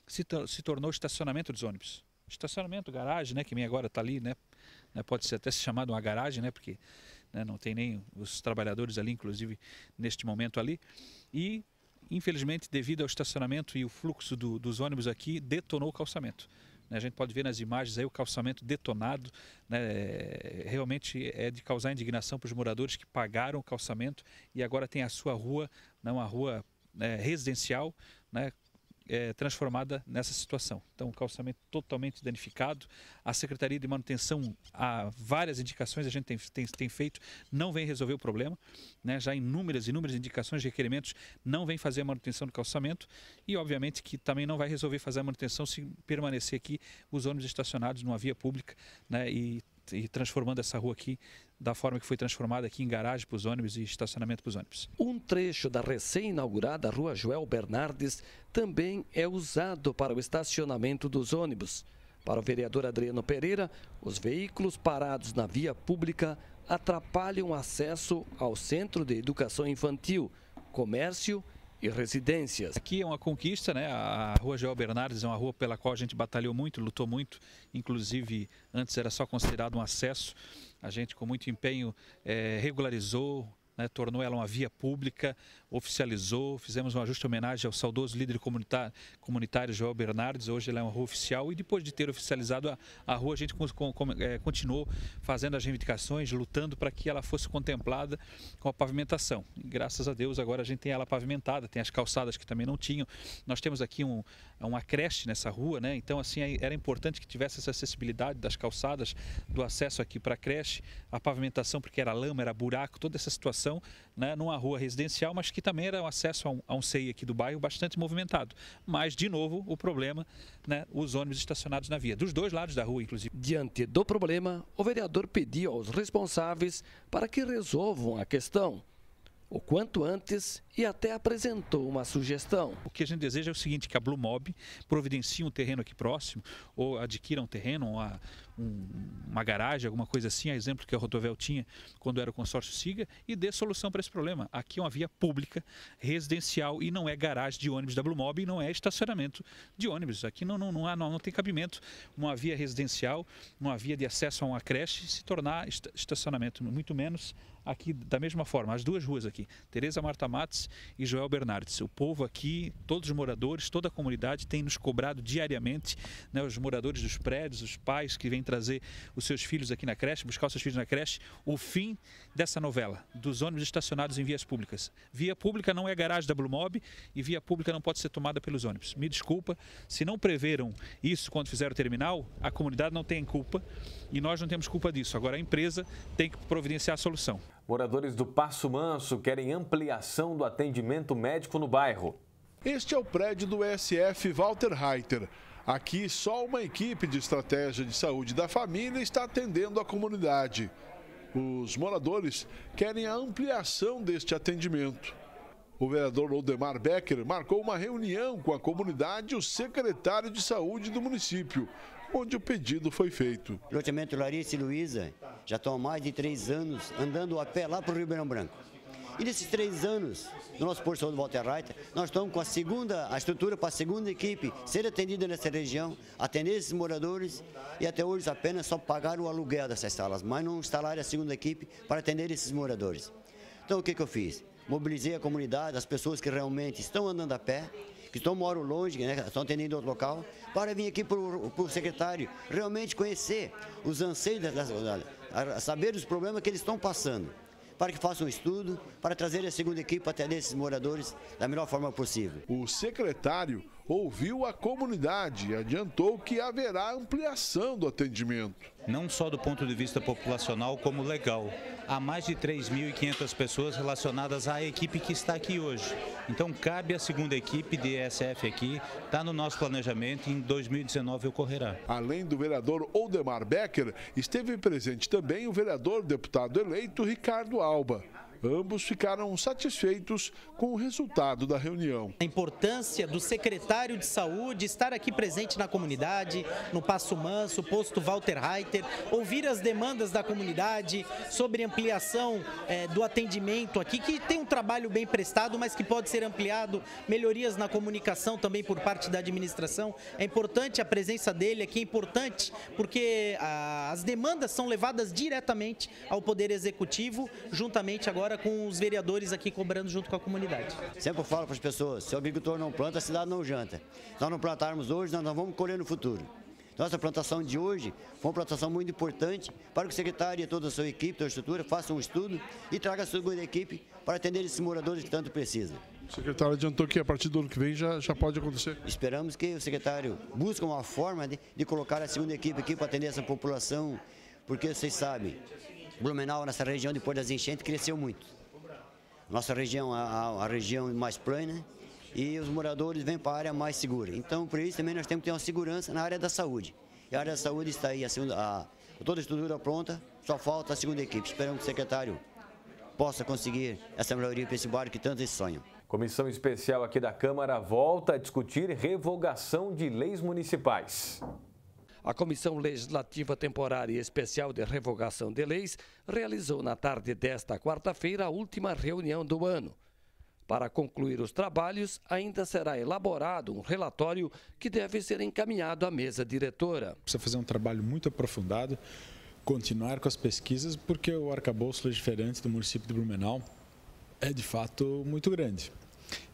se, se tornou estacionamento dos ônibus. Estacionamento, garagem, né, que agora está ali, né, né, pode ser até se chamado uma garagem, né, porque né, não tem nem os trabalhadores ali, inclusive neste momento ali. E, infelizmente, devido ao estacionamento e o fluxo do, dos ônibus aqui, detonou o calçamento. Né, a gente pode ver nas imagens aí o calçamento detonado, né, realmente é de causar indignação para os moradores que pagaram o calçamento e agora tem a sua rua, né, uma rua né, residencial, né, é, transformada nessa situação. Então, o calçamento totalmente danificado. A Secretaria de Manutenção, há várias indicações a gente tem, tem, tem feito, não vem resolver o problema. Né? Já inúmeras, inúmeras indicações requerimentos não vem fazer a manutenção do calçamento e, obviamente, que também não vai resolver fazer a manutenção se permanecer aqui os ônibus estacionados numa via pública né? e e transformando essa rua aqui da forma que foi transformada aqui em garagem para os ônibus e estacionamento para os ônibus. Um trecho da recém-inaugurada Rua Joel Bernardes também é usado para o estacionamento dos ônibus. Para o vereador Adriano Pereira, os veículos parados na via pública atrapalham o acesso ao Centro de Educação Infantil, comércio e residências. Aqui é uma conquista, né? A Rua Joel Bernardes é uma rua pela qual a gente batalhou muito, lutou muito, inclusive antes era só considerado um acesso. A gente com muito empenho é, regularizou, né, tornou ela uma via pública. Oficializou, fizemos um ajuste de homenagem ao saudoso líder comunitário, comunitário Joel Bernardes, hoje ele é uma rua oficial e depois de ter oficializado a, a rua, a gente com, com, é, continuou fazendo as reivindicações, lutando para que ela fosse contemplada com a pavimentação. E, graças a Deus agora a gente tem ela pavimentada, tem as calçadas que também não tinham. Nós temos aqui um, uma creche nessa rua, né? então assim era importante que tivesse essa acessibilidade das calçadas, do acesso aqui para a creche, a pavimentação porque era lama, era buraco, toda essa situação né? numa rua residencial, mas que também era um acesso a um, a um CEI aqui do bairro bastante movimentado. Mas, de novo, o problema, né? os ônibus estacionados na via, dos dois lados da rua, inclusive. Diante do problema, o vereador pediu aos responsáveis para que resolvam a questão o quanto antes e até apresentou uma sugestão. O que a gente deseja é o seguinte, que a Blue Mob providencie um terreno aqui próximo, ou adquira um terreno, uma, um, uma garagem, alguma coisa assim, a exemplo que a Rotovel tinha quando era o consórcio SIGA, e dê solução para esse problema. Aqui é uma via pública, residencial, e não é garagem de ônibus da Blue Mob, e não é estacionamento de ônibus. Aqui não, não, não, há, não, não tem cabimento uma via residencial, uma via de acesso a uma creche, se tornar estacionamento, muito menos aqui da mesma forma, as duas ruas aqui, Tereza Marta Matos e Joel Bernardes. O povo aqui, todos os moradores, toda a comunidade tem nos cobrado diariamente, né, os moradores dos prédios, os pais que vêm trazer os seus filhos aqui na creche, buscar os seus filhos na creche, o fim dessa novela, dos ônibus estacionados em vias públicas. Via pública não é garagem da Blue Mob e via pública não pode ser tomada pelos ônibus. Me desculpa, se não preveram isso quando fizeram o terminal, a comunidade não tem culpa e nós não temos culpa disso. Agora a empresa tem que providenciar a solução. Moradores do Passo Manso querem ampliação do atendimento médico no bairro. Este é o prédio do SF Walter Reiter. Aqui, só uma equipe de estratégia de saúde da família está atendendo a comunidade. Os moradores querem a ampliação deste atendimento. O vereador Odemar Becker marcou uma reunião com a comunidade e o secretário de saúde do município, onde o pedido foi feito. Loteamento Larissa e Luiza já estão há mais de três anos andando a pé lá para o Ribeirão Branco. E nesses três anos, no nosso posto de Walter Reiter, nós estamos com a segunda, a estrutura para a segunda equipe ser atendida nessa região, atender esses moradores e até hoje apenas só pagaram o aluguel dessas salas, mas não instalaram a segunda equipe para atender esses moradores. Então o que, que eu fiz? Mobilizei a comunidade, as pessoas que realmente estão andando a pé, que estão moram longe, né, estão atendendo outro local, para vir aqui para o secretário realmente conhecer os anseios, saber os problemas que eles estão passando. Para que façam um estudo, para trazer a segunda equipe para atender esses moradores da melhor forma possível. O secretário ouviu a comunidade e adiantou que haverá ampliação do atendimento. Não só do ponto de vista populacional, como legal. Há mais de 3.500 pessoas relacionadas à equipe que está aqui hoje. Então, cabe a segunda equipe de ESF aqui, está no nosso planejamento e em 2019 ocorrerá. Além do vereador Oldemar Becker, esteve presente também o vereador deputado eleito Ricardo Alba. Ambos ficaram satisfeitos com o resultado da reunião. A importância do secretário de saúde estar aqui presente na comunidade, no Passo Manso, posto Walter Reiter, ouvir as demandas da comunidade sobre ampliação é, do atendimento aqui, que tem um trabalho bem prestado, mas que pode ser ampliado, melhorias na comunicação também por parte da administração. É importante a presença dele aqui, é importante porque a, as demandas são levadas diretamente ao Poder Executivo, juntamente agora agora com os vereadores aqui cobrando junto com a comunidade. Sempre falo para as pessoas, se o agricultor não planta, a cidade não janta. Se nós não plantarmos hoje, nós não vamos colher no futuro. Nossa plantação de hoje foi uma plantação muito importante para que o secretário e toda a sua equipe, toda a estrutura, façam um estudo e traga a sua equipe para atender esses moradores que tanto precisam. O secretário adiantou que a partir do ano que vem já, já pode acontecer. Esperamos que o secretário busque uma forma de, de colocar a segunda equipe aqui para atender essa população, porque vocês sabem, Blumenau, nessa região, depois das enchentes, cresceu muito. Nossa região a, a região mais plana e os moradores vêm para a área mais segura. Então, por isso também nós temos que ter uma segurança na área da saúde. E a área da saúde está aí, a segunda, a, toda a estrutura pronta, só falta a segunda equipe. Esperamos que o secretário possa conseguir essa melhoria para esse bairro que tanto sonham. Comissão especial aqui da Câmara volta a discutir revogação de leis municipais. A Comissão Legislativa Temporária Especial de Revogação de Leis realizou na tarde desta quarta-feira a última reunião do ano. Para concluir os trabalhos, ainda será elaborado um relatório que deve ser encaminhado à mesa diretora. Precisa fazer um trabalho muito aprofundado, continuar com as pesquisas, porque o arcabouço legiferante do município de Blumenau é de fato muito grande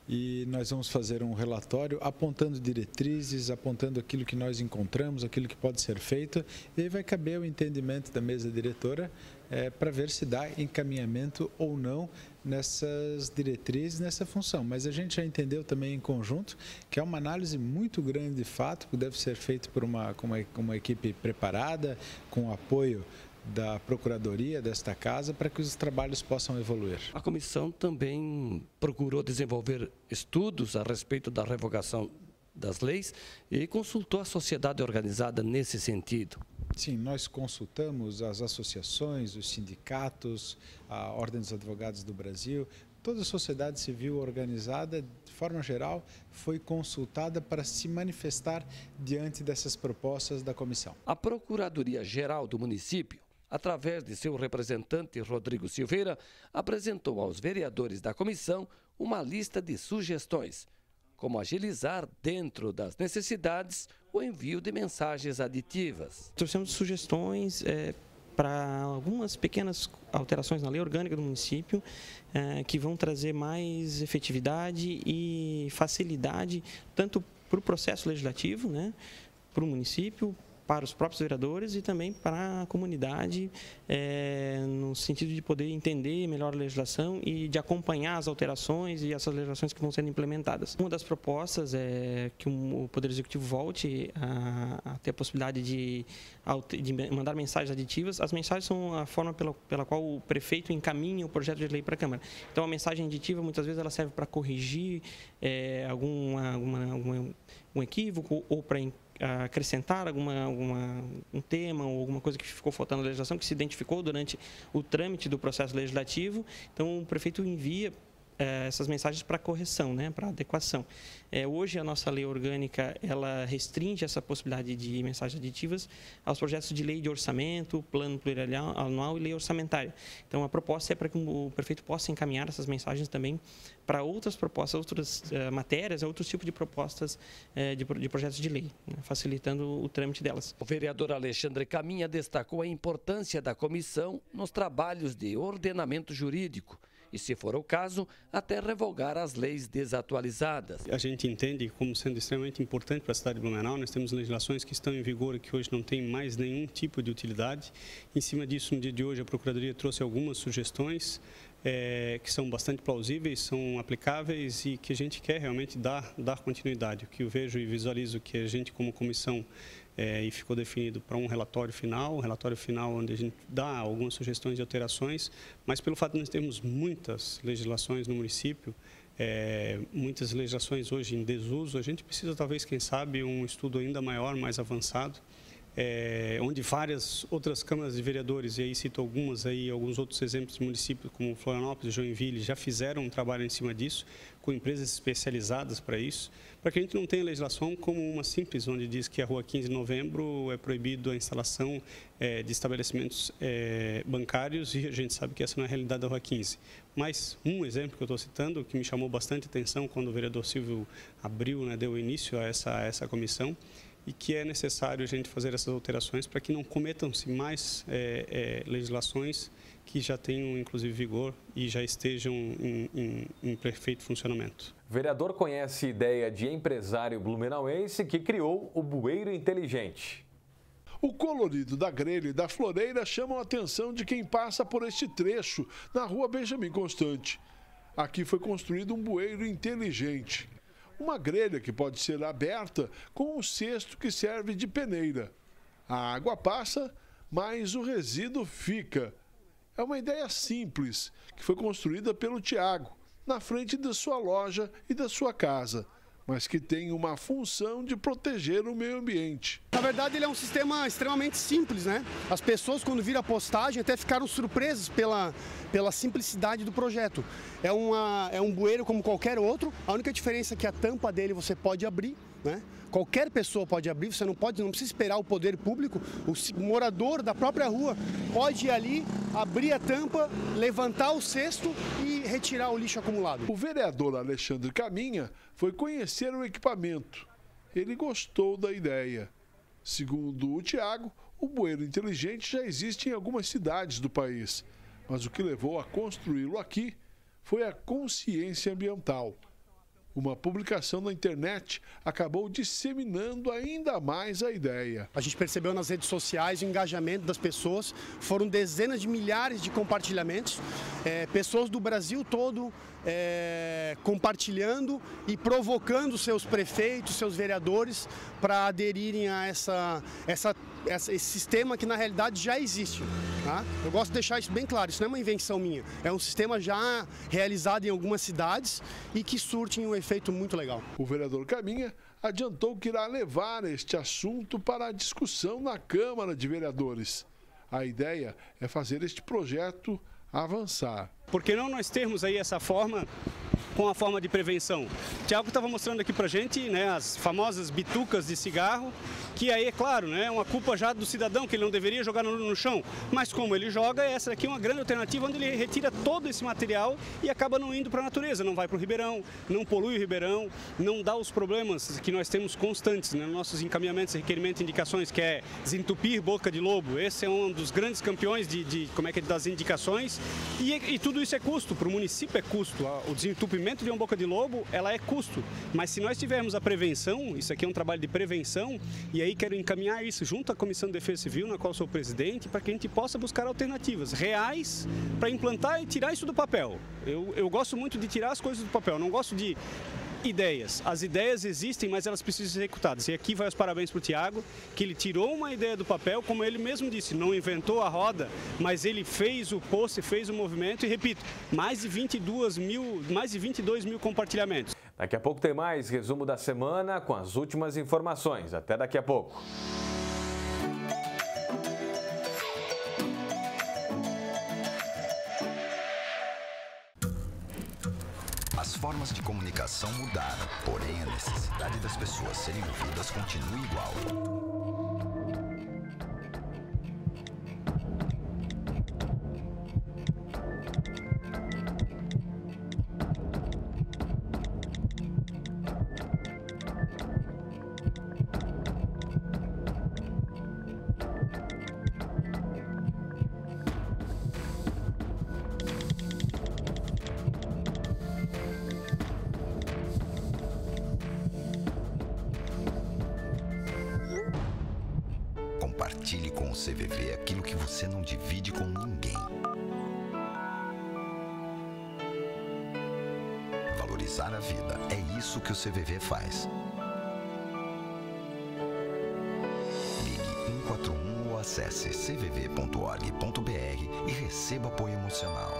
e nós vamos fazer um relatório apontando diretrizes, apontando aquilo que nós encontramos, aquilo que pode ser feito, e aí vai caber o entendimento da mesa diretora é, para ver se dá encaminhamento ou não nessas diretrizes, nessa função. Mas a gente já entendeu também em conjunto que é uma análise muito grande de fato, que deve ser feito por uma, uma, uma equipe preparada, com apoio da Procuradoria desta casa para que os trabalhos possam evoluir. A comissão também procurou desenvolver estudos a respeito da revogação das leis e consultou a sociedade organizada nesse sentido. Sim, nós consultamos as associações, os sindicatos, a Ordem dos Advogados do Brasil, toda a sociedade civil organizada, de forma geral, foi consultada para se manifestar diante dessas propostas da comissão. A Procuradoria-Geral do município através de seu representante Rodrigo Silveira, apresentou aos vereadores da comissão uma lista de sugestões, como agilizar, dentro das necessidades, o envio de mensagens aditivas. Trouxemos sugestões é, para algumas pequenas alterações na lei orgânica do município é, que vão trazer mais efetividade e facilidade tanto para o processo legislativo, né, para o município, para os próprios vereadores e também para a comunidade, é, no sentido de poder entender melhor a legislação e de acompanhar as alterações e essas legislações que vão sendo implementadas. Uma das propostas é que o Poder Executivo volte a, a ter a possibilidade de, de, mandar mensagens aditivas. As mensagens são a forma pela, pela qual o prefeito encaminha o projeto de lei para a Câmara. Então, a mensagem aditiva, muitas vezes, ela serve para corrigir é, alguma, alguma, alguma, um equívoco ou para acrescentar alguma, alguma, um tema ou alguma coisa que ficou faltando na legislação, que se identificou durante o trâmite do processo legislativo. Então, o prefeito envia essas mensagens para correção, né, para adequação. É, hoje a nossa lei orgânica ela restringe essa possibilidade de mensagens aditivas aos projetos de lei de orçamento, plano plurianual anual e lei orçamentária. Então a proposta é para que o prefeito possa encaminhar essas mensagens também para outras propostas, outras uh, matérias, outros tipos de propostas uh, de, de, projetos de lei, né, facilitando o trâmite delas. O vereador Alexandre Caminha destacou a importância da comissão nos trabalhos de ordenamento jurídico e, se for o caso, até revogar as leis desatualizadas. A gente entende como sendo extremamente importante para a cidade de Blumenau. Nós temos legislações que estão em vigor e que hoje não têm mais nenhum tipo de utilidade. Em cima disso, no dia de hoje, a Procuradoria trouxe algumas sugestões é, que são bastante plausíveis, são aplicáveis e que a gente quer realmente dar, dar continuidade. O que eu vejo e visualizo que a gente, como comissão, é, e ficou definido para um relatório final, um relatório final onde a gente dá algumas sugestões de alterações, mas pelo fato de nós termos muitas legislações no município, é, muitas legislações hoje em desuso, a gente precisa talvez, quem sabe, um estudo ainda maior, mais avançado, é, onde várias outras câmaras de vereadores, e aí cito algumas aí, alguns outros exemplos de municípios como Florianópolis, Joinville, já fizeram um trabalho em cima disso, com empresas especializadas para isso, para que a gente não tenha legislação como uma simples, onde diz que a rua 15 de novembro é proibido a instalação é, de estabelecimentos é, bancários e a gente sabe que essa não é a realidade da rua 15. Mas um exemplo que eu estou citando, que me chamou bastante atenção quando o vereador Silvio abriu, né, deu início a essa, a essa comissão, e que é necessário a gente fazer essas alterações para que não cometam-se mais é, legislações que já tenham, inclusive, vigor e já estejam em, em, em perfeito funcionamento. O vereador conhece ideia de empresário blumenauense que criou o Bueiro Inteligente. O colorido da grelha e da floreira chamam a atenção de quem passa por este trecho na rua Benjamin Constante. Aqui foi construído um bueiro inteligente uma grelha que pode ser aberta com um cesto que serve de peneira. A água passa, mas o resíduo fica. É uma ideia simples que foi construída pelo Tiago, na frente da sua loja e da sua casa mas que tem uma função de proteger o meio ambiente. Na verdade, ele é um sistema extremamente simples, né? As pessoas, quando viram a postagem, até ficaram surpresas pela, pela simplicidade do projeto. É, uma, é um bueiro como qualquer outro, a única diferença é que a tampa dele você pode abrir, né? Qualquer pessoa pode abrir, você não pode, não precisa esperar o poder público. O morador da própria rua pode ir ali, abrir a tampa, levantar o cesto e retirar o lixo acumulado. O vereador Alexandre Caminha foi conhecer o equipamento. Ele gostou da ideia. Segundo o Tiago, o bueiro inteligente já existe em algumas cidades do país, mas o que levou a construí-lo aqui foi a consciência ambiental. Uma publicação na internet acabou disseminando ainda mais a ideia. A gente percebeu nas redes sociais o engajamento das pessoas, foram dezenas de milhares de compartilhamentos, é, pessoas do Brasil todo é, compartilhando e provocando seus prefeitos, seus vereadores para aderirem a essa, essa, essa, esse sistema que na realidade já existe. Tá? Eu gosto de deixar isso bem claro, isso não é uma invenção minha, é um sistema já realizado em algumas cidades e que surte um efeito muito legal. O vereador Caminha adiantou que irá levar este assunto para a discussão na Câmara de Vereadores. A ideia é fazer este projeto avançar. Por que não nós termos aí essa forma com a forma de prevenção? Tiago estava mostrando aqui para gente né, as famosas bitucas de cigarro, que aí é claro, né, é uma culpa já do cidadão que ele não deveria jogar no, no chão, mas como ele joga, essa aqui é uma grande alternativa onde ele retira todo esse material e acaba não indo para a natureza, não vai para o ribeirão, não polui o ribeirão, não dá os problemas que nós temos constantes né, nos nossos encaminhamentos, requerimentos, indicações, que é desentupir boca de lobo. Esse é um dos grandes campeões de, de como é que é, das indicações e, e tudo isso é custo, para o município é custo. O desentupimento de uma boca de lobo, ela é custo, mas se nós tivermos a prevenção, isso aqui é um trabalho de prevenção e aí aí quero encaminhar isso junto à Comissão de Defesa Civil, na qual sou presidente, para que a gente possa buscar alternativas reais para implantar e tirar isso do papel. Eu, eu gosto muito de tirar as coisas do papel, não gosto de ideias. As ideias existem, mas elas precisam ser executadas. E aqui vai os parabéns para o Tiago, que ele tirou uma ideia do papel, como ele mesmo disse, não inventou a roda, mas ele fez o post, fez o movimento e, repito, mais de 22 mil, mais de 22 mil compartilhamentos. Daqui a pouco tem mais resumo da semana com as últimas informações. Até daqui a pouco. Formas de comunicação mudaram, porém a necessidade das pessoas serem ouvidas continua igual. Faz. Ligue 141 ou acesse cvv.org.br e receba apoio emocional.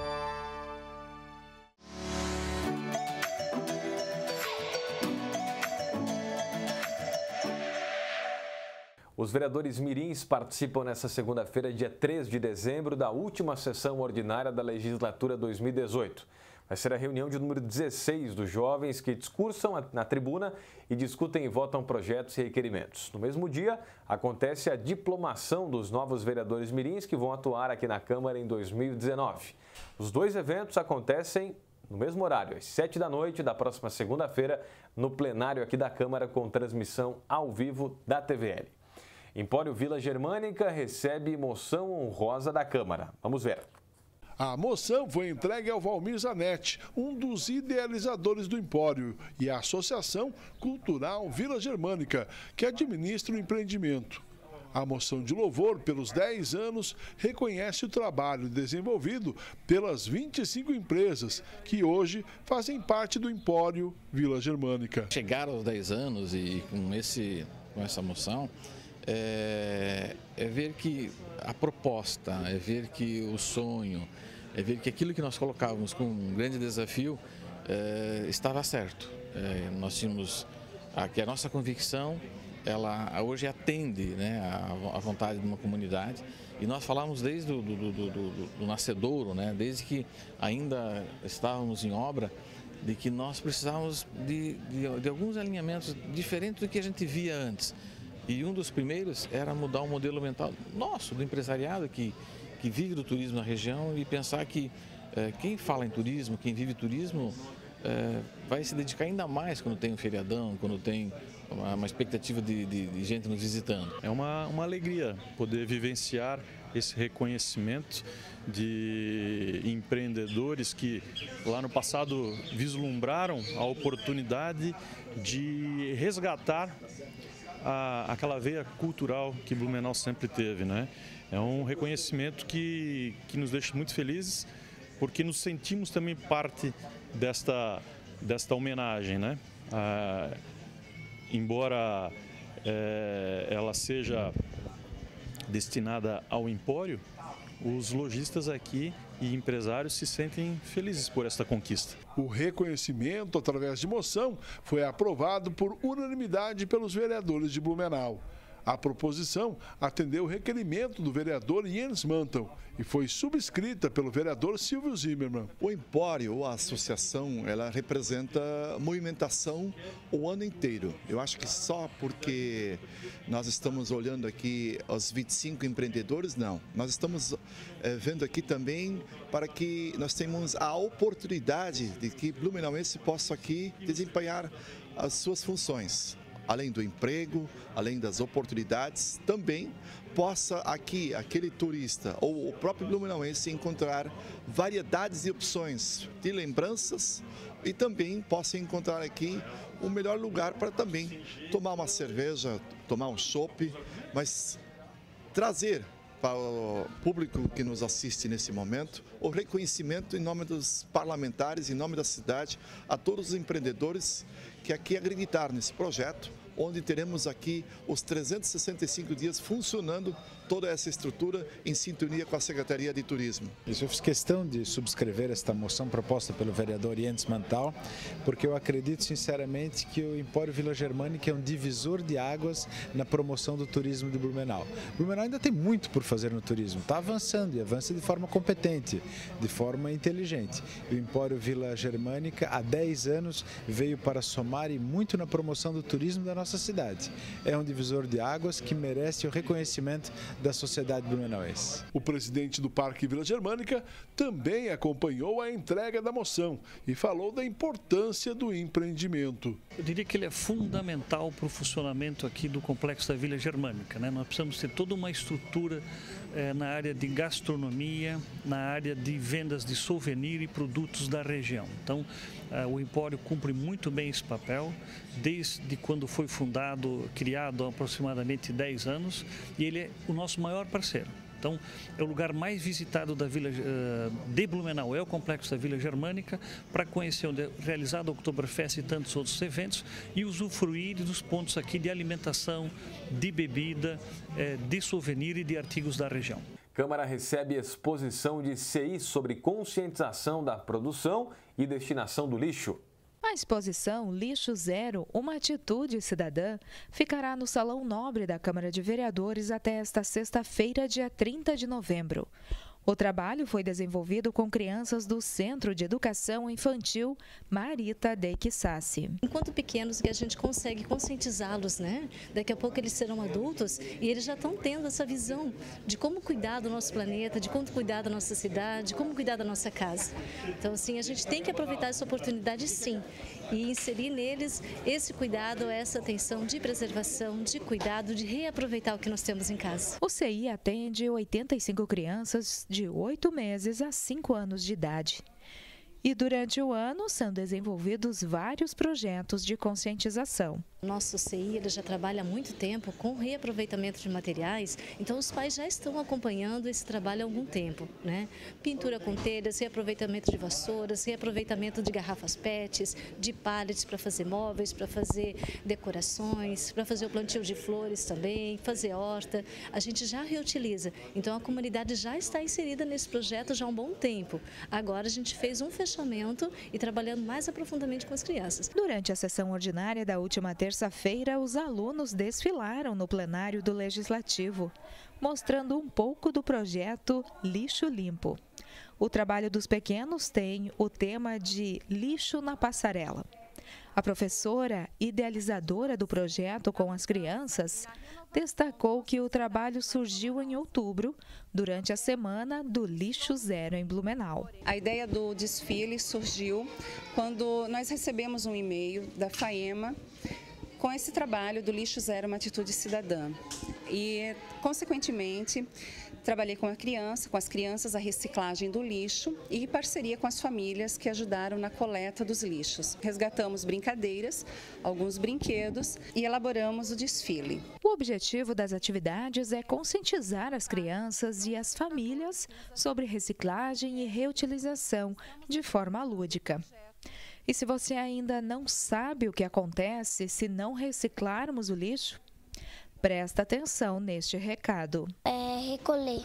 Os vereadores mirins participam nesta segunda-feira, dia 3 de dezembro, da última sessão ordinária da legislatura 2018. Vai ser a reunião de número 16 dos jovens que discursam na tribuna e discutem e votam projetos e requerimentos. No mesmo dia, acontece a diplomação dos novos vereadores mirins que vão atuar aqui na Câmara em 2019. Os dois eventos acontecem no mesmo horário, às 7 da noite da próxima segunda-feira, no plenário aqui da Câmara, com transmissão ao vivo da TVL. Empório Vila Germânica recebe moção honrosa da Câmara. Vamos ver. A moção foi entregue ao Valmir Zanetti, um dos idealizadores do Empório, e à Associação Cultural Vila Germânica, que administra o empreendimento. A moção de louvor pelos 10 anos reconhece o trabalho desenvolvido pelas 25 empresas que hoje fazem parte do Empório Vila Germânica. Chegar aos 10 anos e com, esse, com essa moção, é, é, ver que a proposta, é ver que o sonho, é ver que aquilo que nós colocávamos como um grande desafio é, estava certo. É, nós tínhamos que a nossa convicção, ela hoje atende né, a, a, vontade de uma comunidade e nós falamos desde o do, do, do, do nascedouro, né, desde que ainda estávamos em obra, de que nós precisávamos de, de, de alguns alinhamentos diferentes do que a gente via antes. E um dos primeiros era mudar o modelo mental nosso, do empresariado que, que vive do turismo na região e pensar que é, quem fala em turismo, quem vive turismo, é, vai se dedicar ainda mais quando tem um feriadão, quando tem uma, uma expectativa de, de, de, gente nos visitando. É uma, uma alegria poder vivenciar esse reconhecimento de empreendedores que lá no passado vislumbraram a oportunidade de resgatar a, aquela veia cultural que Blumenau sempre teve, né? É um reconhecimento que, que nos deixa muito felizes, porque nos sentimos também parte desta, desta homenagem, né? Ah, embora é, ela seja destinada ao empório, os lojistas aqui e empresários se sentem felizes por esta conquista. O reconhecimento através de moção foi aprovado por unanimidade pelos vereadores de Blumenau. A proposição atendeu o requerimento do vereador Jens Mantel e foi subscrita pelo vereador Silvio Zimmermann. O Empório, a associação, ela representa movimentação o ano inteiro. Eu acho que só porque nós estamos olhando aqui os 25 empreendedores, não. Nós estamos é, vendo aqui também para que nós tenhamos a oportunidade de que Blumenauense possa aqui desempenhar as suas funções além do emprego, além das oportunidades, também possa aqui, aquele turista ou o próprio Blumenauense encontrar variedades de opções de lembranças e também possa encontrar aqui o melhor lugar para também tomar uma cerveja, tomar um chopp, mas trazer para o público que nos assiste nesse momento, o reconhecimento em nome dos parlamentares, em nome da cidade, a todos os empreendedores que aqui acreditaram nesse projeto onde teremos aqui os 365 dias funcionando toda essa estrutura em sintonia com a Secretaria de Turismo. Isso eu fiz questão de subscrever esta moção proposta pelo vereador Jens Mantal, porque eu acredito sinceramente que o Empório Vila Germânica é um divisor de águas na promoção do turismo de Blumenau. Blumenau ainda tem muito por fazer no turismo, está avançando e avança de forma competente, de forma inteligente. O Empório Vila Germânica há 10 anos veio para somar e muito na promoção do turismo da nossa cidade. É um divisor de águas que merece o reconhecimento da sociedade blumenauense. O presidente do Parque Vila Germânica também acompanhou a entrega da moção e falou da importância do empreendimento. Eu diria que ele é fundamental para o funcionamento aqui do complexo da Vila Germânica. Né? Nós precisamos ter toda uma estrutura eh, na área de gastronomia, na área de vendas de souvenir e produtos da região. Então, eh, o Empório cumpre muito bem esse papel, desde quando foi fundado, criado há aproximadamente 10 anos, e ele é o nosso maior parceiro. Então, é o lugar mais visitado da Vila uh, de Blumenau, é o complexo da Vila Germânica, para conhecer onde é realizado o Oktoberfest e tantos outros eventos e usufruir dos pontos aqui de alimentação, de bebida, uh, de souvenir e de artigos da região. Câmara recebe exposição de CI sobre conscientização da produção e destinação do lixo. A exposição Lixo Zero, uma atitude cidadã, ficará no Salão Nobre da Câmara de Vereadores até esta sexta-feira, dia 30 de novembro. O trabalho foi desenvolvido com crianças do Centro de Educação Infantil Marita de Quissassi. Enquanto pequenos que a gente consegue conscientizá-los, né? Daqui a pouco eles serão adultos e eles já estão tendo essa visão de como cuidar do nosso planeta, de como cuidar da nossa cidade, de como cuidar da nossa casa. Então, assim, a gente tem que aproveitar essa oportunidade sim e inserir neles esse cuidado, essa atenção de preservação, de cuidado, de reaproveitar o que nós temos em casa. O CI atende 85 crianças de 8 meses a 5 anos de idade. E durante o ano são desenvolvidos vários projetos de conscientização. Nosso CI ele já trabalha há muito tempo com reaproveitamento de materiais, então os pais já estão acompanhando esse trabalho há algum tempo. Né? Pintura com telhas, reaproveitamento de vassouras, reaproveitamento de garrafas PETs, de pallets para fazer móveis, para fazer decorações, para fazer o plantio de flores também, fazer horta. A gente já reutiliza, então a comunidade já está inserida nesse projeto já há um bom tempo. Agora a gente fez um fechamento e trabalhando mais aprofundadamente com as crianças. Durante a sessão ordinária da última terça terça-feira, os alunos desfilaram no plenário do Legislativo, mostrando um pouco do projeto Lixo Limpo. O trabalho dos pequenos tem o tema de Lixo na Passarela. A professora, idealizadora do projeto com as crianças, destacou que o trabalho surgiu em outubro, durante a semana do Lixo Zero em Blumenau. A ideia do desfile surgiu quando nós recebemos um e-mail da FAEMA com esse trabalho do Lixo Zero, uma atitude cidadã. E, consequentemente, trabalhei com a criança, com as crianças, a reciclagem do lixo e parceria com as famílias que ajudaram na coleta dos lixos. Resgatamos brincadeiras, alguns brinquedos e elaboramos o desfile. O objetivo das atividades é conscientizar as crianças e as famílias sobre reciclagem e reutilização de forma lúdica. E se você ainda não sabe o que acontece se não reciclarmos o lixo, Presta atenção neste recado. É recolher.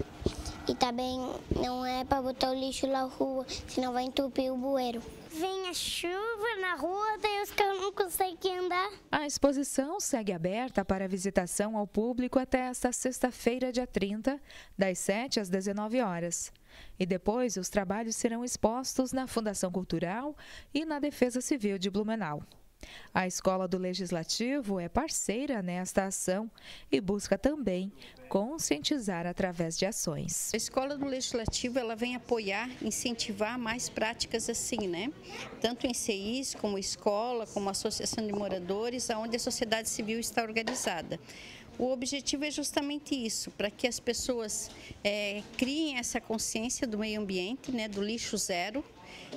E também não é para botar o lixo na rua, senão vai entupir o bueiro. Vem a chuva na rua, daí os carros não conseguem andar. A exposição segue aberta para visitação ao público até esta sexta-feira, dia 30, das 7 às 19 horas. E depois os trabalhos serão expostos na Fundação Cultural e na Defesa Civil de Blumenau. A Escola do Legislativo é parceira nesta ação e busca também conscientizar através de ações. A Escola do Legislativo ela vem apoiar, incentivar mais práticas assim, né? Tanto em CIs, como escola, como associação de moradores, onde a sociedade civil está organizada. O objetivo é justamente isso, para que as pessoas é, criem essa consciência do meio ambiente, né, do lixo zero,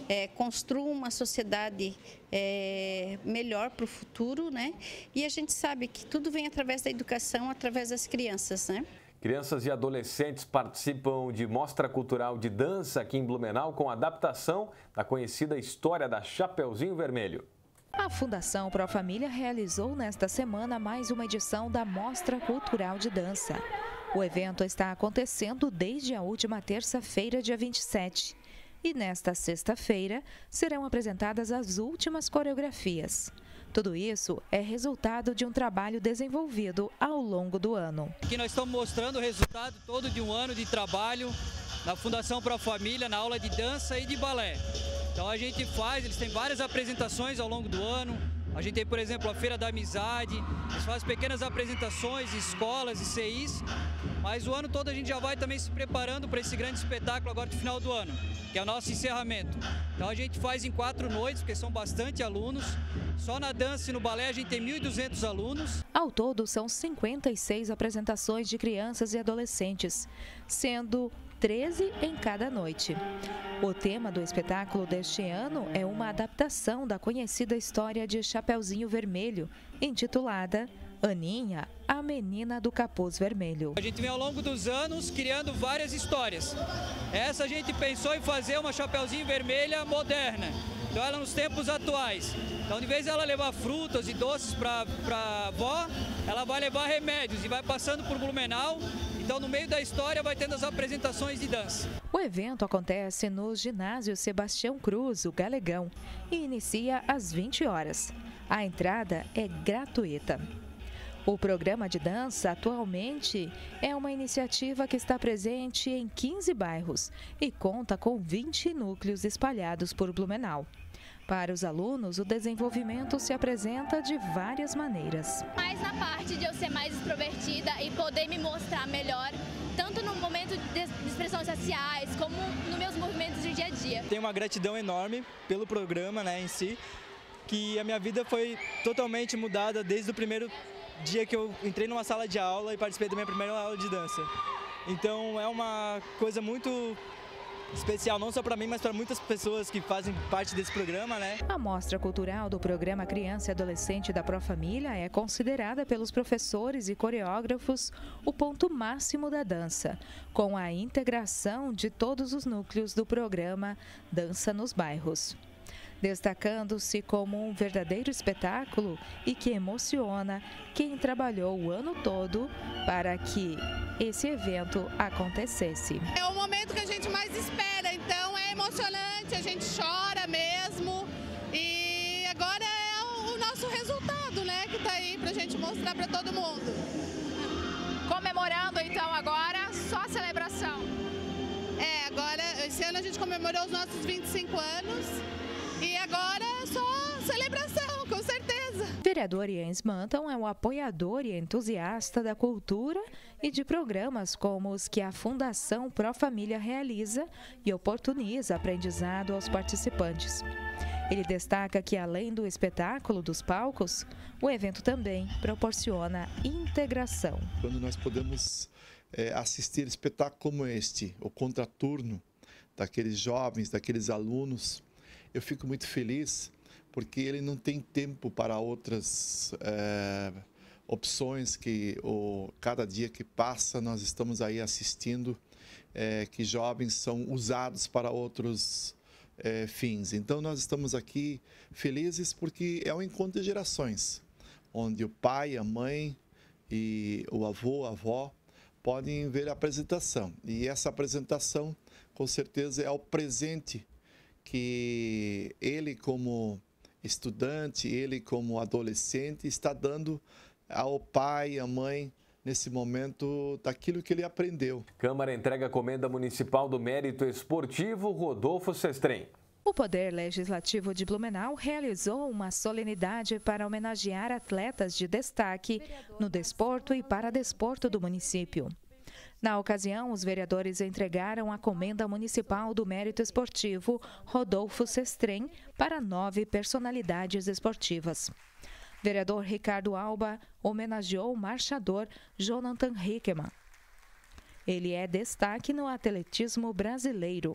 é, construam uma sociedade é, melhor para o futuro, né? E a gente sabe que tudo vem através da educação, através das crianças, né? Crianças e adolescentes participam de mostra cultural de dança aqui em Blumenau com adaptação da conhecida história da Chapeuzinho Vermelho. A Fundação Pro Família realizou nesta semana mais uma edição da Mostra Cultural de Dança. O evento está acontecendo desde a última terça-feira, dia 27. E nesta sexta-feira serão apresentadas as últimas coreografias. Tudo isso é resultado de um trabalho desenvolvido ao longo do ano. Aqui nós estamos mostrando o resultado todo de um ano de trabalho na Fundação Pro Família, na aula de dança e de balé. Então a gente faz, eles têm várias apresentações ao longo do ano. A gente tem, por exemplo, a Feira da Amizade, eles fazem pequenas apresentações, escolas e CIs, mas o ano todo a gente já vai também se preparando para esse grande espetáculo agora de final do ano que é o nosso encerramento. Então a gente faz em quatro noites, porque são bastante alunos. Só na dança e no balé a gente tem 1.200 alunos. Ao todo, são 56 apresentações de crianças e adolescentes, sendo 13 em cada noite. O tema do espetáculo deste ano é uma adaptação da conhecida história de Chapeuzinho Vermelho, intitulada Aninha, a menina do capuz vermelho. A gente vem ao longo dos anos criando várias histórias. Essa a gente pensou em fazer uma Chapeuzinho Vermelha moderna. Então ela nos tempos atuais. Então, de vez ela levar frutas e doces para a avó, ela vai levar remédios e vai passando por Blumenau. Então, no meio da história, vai tendo as apresentações de dança. O evento acontece no ginásio Sebastião Cruz, o Galegão, e inicia às 20 horas. A entrada é gratuita. O programa de dança atualmente é uma iniciativa que está presente em 15 bairros e conta com 20 núcleos espalhados por Blumenau. Para os alunos, o desenvolvimento se apresenta de várias maneiras. Mais na parte de eu ser mais extrovertida e poder me mostrar melhor, tanto no momento de expressões sociais, como nos meus movimentos de dia a dia. Tenho uma gratidão enorme pelo programa né, em si, que a minha vida foi totalmente mudada desde o primeiro dia que eu entrei numa sala de aula e participei da minha primeira aula de dança. Então é uma coisa muito especial não só para mim, mas para muitas pessoas que fazem parte desse programa, né? A mostra cultural do programa Criança e Adolescente da Profamília é considerada pelos professores e coreógrafos o ponto máximo da dança, com a integração de todos os núcleos do programa Dança nos Bairros destacando-se como um verdadeiro espetáculo e que emociona quem trabalhou o ano todo para que esse evento acontecesse. É o momento que a gente mais espera, então é emocionante, a gente chora mesmo e agora é o nosso resultado, né, que está aí para a gente mostrar para todo mundo. Comemorando então agora só a celebração. É, agora esse ano a gente comemorou os nossos 25 anos e agora é só celebração, com certeza. Vereador Jens Manton é um apoiador e entusiasta da cultura e de programas como os que a Fundação Pro Família realiza e oportuniza aprendizado aos participantes. Ele destaca que, além do espetáculo dos palcos, o evento também proporciona integração. Quando nós podemos é, assistir espetáculo como este, o contraturno daqueles jovens, daqueles alunos. Eu fico muito feliz porque ele não tem tempo para outras é, opções que o, cada dia que passa nós estamos aí assistindo é, que jovens são usados para outros é, fins. Então nós estamos aqui felizes porque é um encontro de gerações, onde o pai, a mãe e o avô, a avó podem ver a apresentação. E essa apresentação, com certeza, é o presente que ele como estudante, ele como adolescente está dando ao pai, à mãe, nesse momento daquilo que ele aprendeu. Câmara entrega a comenda municipal do mérito esportivo Rodolfo Sestrem. O Poder Legislativo de Blumenau realizou uma solenidade para homenagear atletas de destaque no desporto e paradesporto do município. Na ocasião, os vereadores entregaram a Comenda Municipal do Mérito Esportivo Rodolfo Sestrem para nove personalidades esportivas. Vereador Ricardo Alba homenageou o marchador Jonathan Hickman. Ele é destaque no atletismo brasileiro.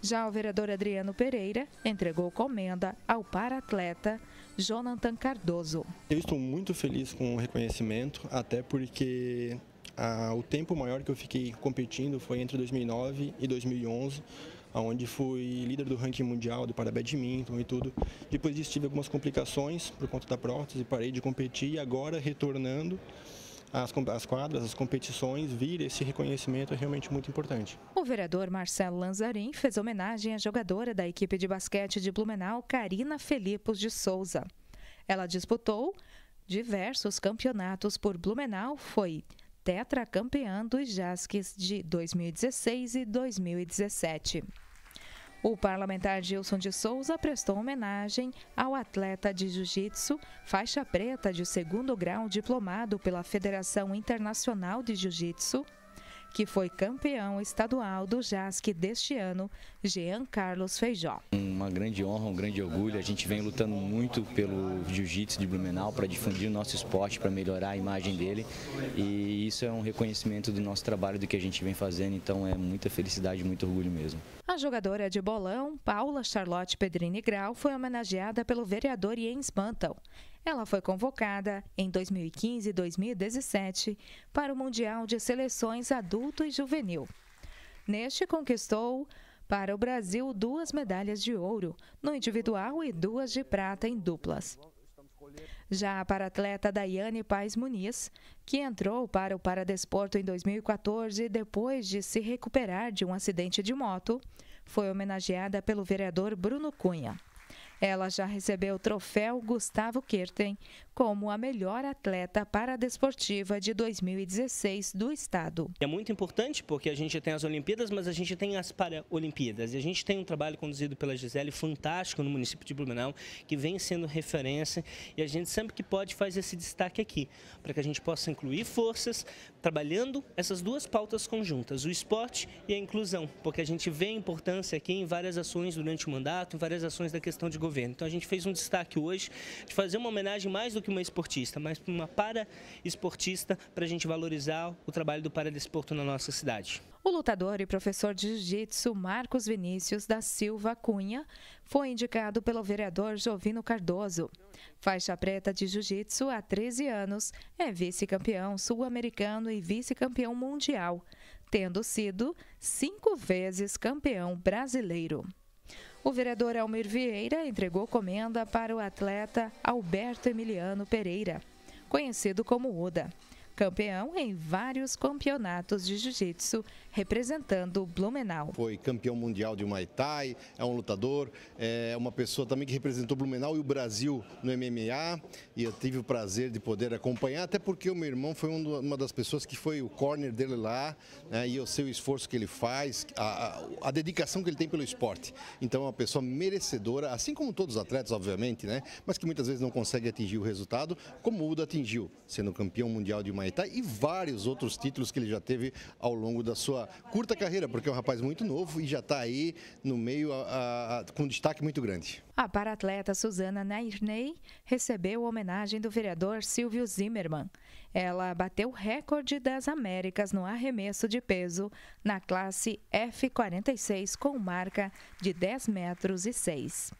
Já o vereador Adriano Pereira entregou comenda ao para-atleta Jonathan Cardoso. Eu estou muito feliz com o reconhecimento, até porque ah, o tempo maior que eu fiquei competindo foi entre 2009 e 2011 onde fui líder do ranking mundial do para e tudo. Depois disso tive algumas complicações por conta da prótese, parei de competir e agora retornando as quadras, as competições, vir esse reconhecimento é realmente muito importante. O vereador Marcelo Lanzarin fez homenagem à jogadora da equipe de basquete de Blumenau, Karina Felipos de Souza. Ela disputou diversos campeonatos por Blumenau, foi tetracampeã dos Jasques de 2016 e 2017. O parlamentar Gilson de Souza prestou homenagem ao atleta de jiu-jitsu, faixa preta de segundo grau diplomado pela Federação Internacional de Jiu-Jitsu, que foi campeão estadual do JASC deste ano, Jean Carlos Feijó. Uma grande honra, um grande orgulho. A gente vem lutando muito pelo jiu-jitsu de Blumenau para difundir o nosso esporte, para melhorar a imagem dele. E isso é um reconhecimento do nosso trabalho, do que a gente vem fazendo. Então é muita felicidade, muito orgulho mesmo. A jogadora de bolão, Paula Charlotte Pedrini Grau, foi homenageada pelo vereador Jens Mantel. Ela foi convocada em 2015 e 2017 para o Mundial de Seleções Adulto e Juvenil. Neste, conquistou para o Brasil duas medalhas de ouro no individual e duas de prata em duplas. Já para a atleta Daiane Paz Muniz, que entrou para o Paradesporto em 2014 depois de se recuperar de um acidente de moto, foi homenageada pelo vereador Bruno Cunha. Ela já recebeu o troféu Gustavo Kirten como a melhor atleta paradesportiva de 2016 do estado. É muito importante porque a gente tem as Olimpíadas, mas a gente tem as Paralimpíadas. E a gente tem um trabalho conduzido pela Gisele fantástico no município de Blumenau, que vem sendo referência e a gente sempre que pode faz esse destaque aqui, para que a gente possa incluir forças trabalhando essas duas pautas conjuntas, o esporte e a inclusão, porque a gente vê a importância aqui em várias ações durante o mandato, em várias ações da questão de governo. Então a gente fez um destaque hoje de fazer uma homenagem mais do que uma esportista, mas uma para-esportista para a gente valorizar o trabalho do paradesporto na nossa cidade. O lutador e professor de jiu-jitsu Marcos Vinícius da Silva Cunha foi indicado pelo vereador Jovino Cardoso. Faixa preta de jiu-jitsu há 13 anos, é vice-campeão sul-americano e vice-campeão mundial, tendo sido cinco vezes campeão brasileiro. O vereador Almir Vieira entregou comenda para o atleta Alberto Emiliano Pereira, conhecido como Uda campeão em vários campeonatos de jiu-jitsu, representando Blumenau. Foi campeão mundial de Muay Thai, é um lutador, é uma pessoa também que representou Blumenau e o Brasil no MMA, e eu tive o prazer de poder acompanhar, até porque o meu irmão foi uma das pessoas que foi o corner dele lá, né, e eu sei o esforço que ele faz, a, a, a, dedicação que ele tem pelo esporte. Então é uma pessoa merecedora, assim como todos os atletas, obviamente, né, mas que muitas vezes não consegue atingir o resultado, como o Uda atingiu, sendo campeão mundial de Muay Thai e vários outros títulos que ele já teve ao longo da sua sua curta carreira, porque é um rapaz muito novo e já está aí no meio a, a, com um destaque muito grande. A paratleta Suzana Nairney recebeu a homenagem do vereador Silvio Zimmermann. Ela bateu o recorde das Américas no arremesso de peso na classe F46 com marca de 10 metros e 6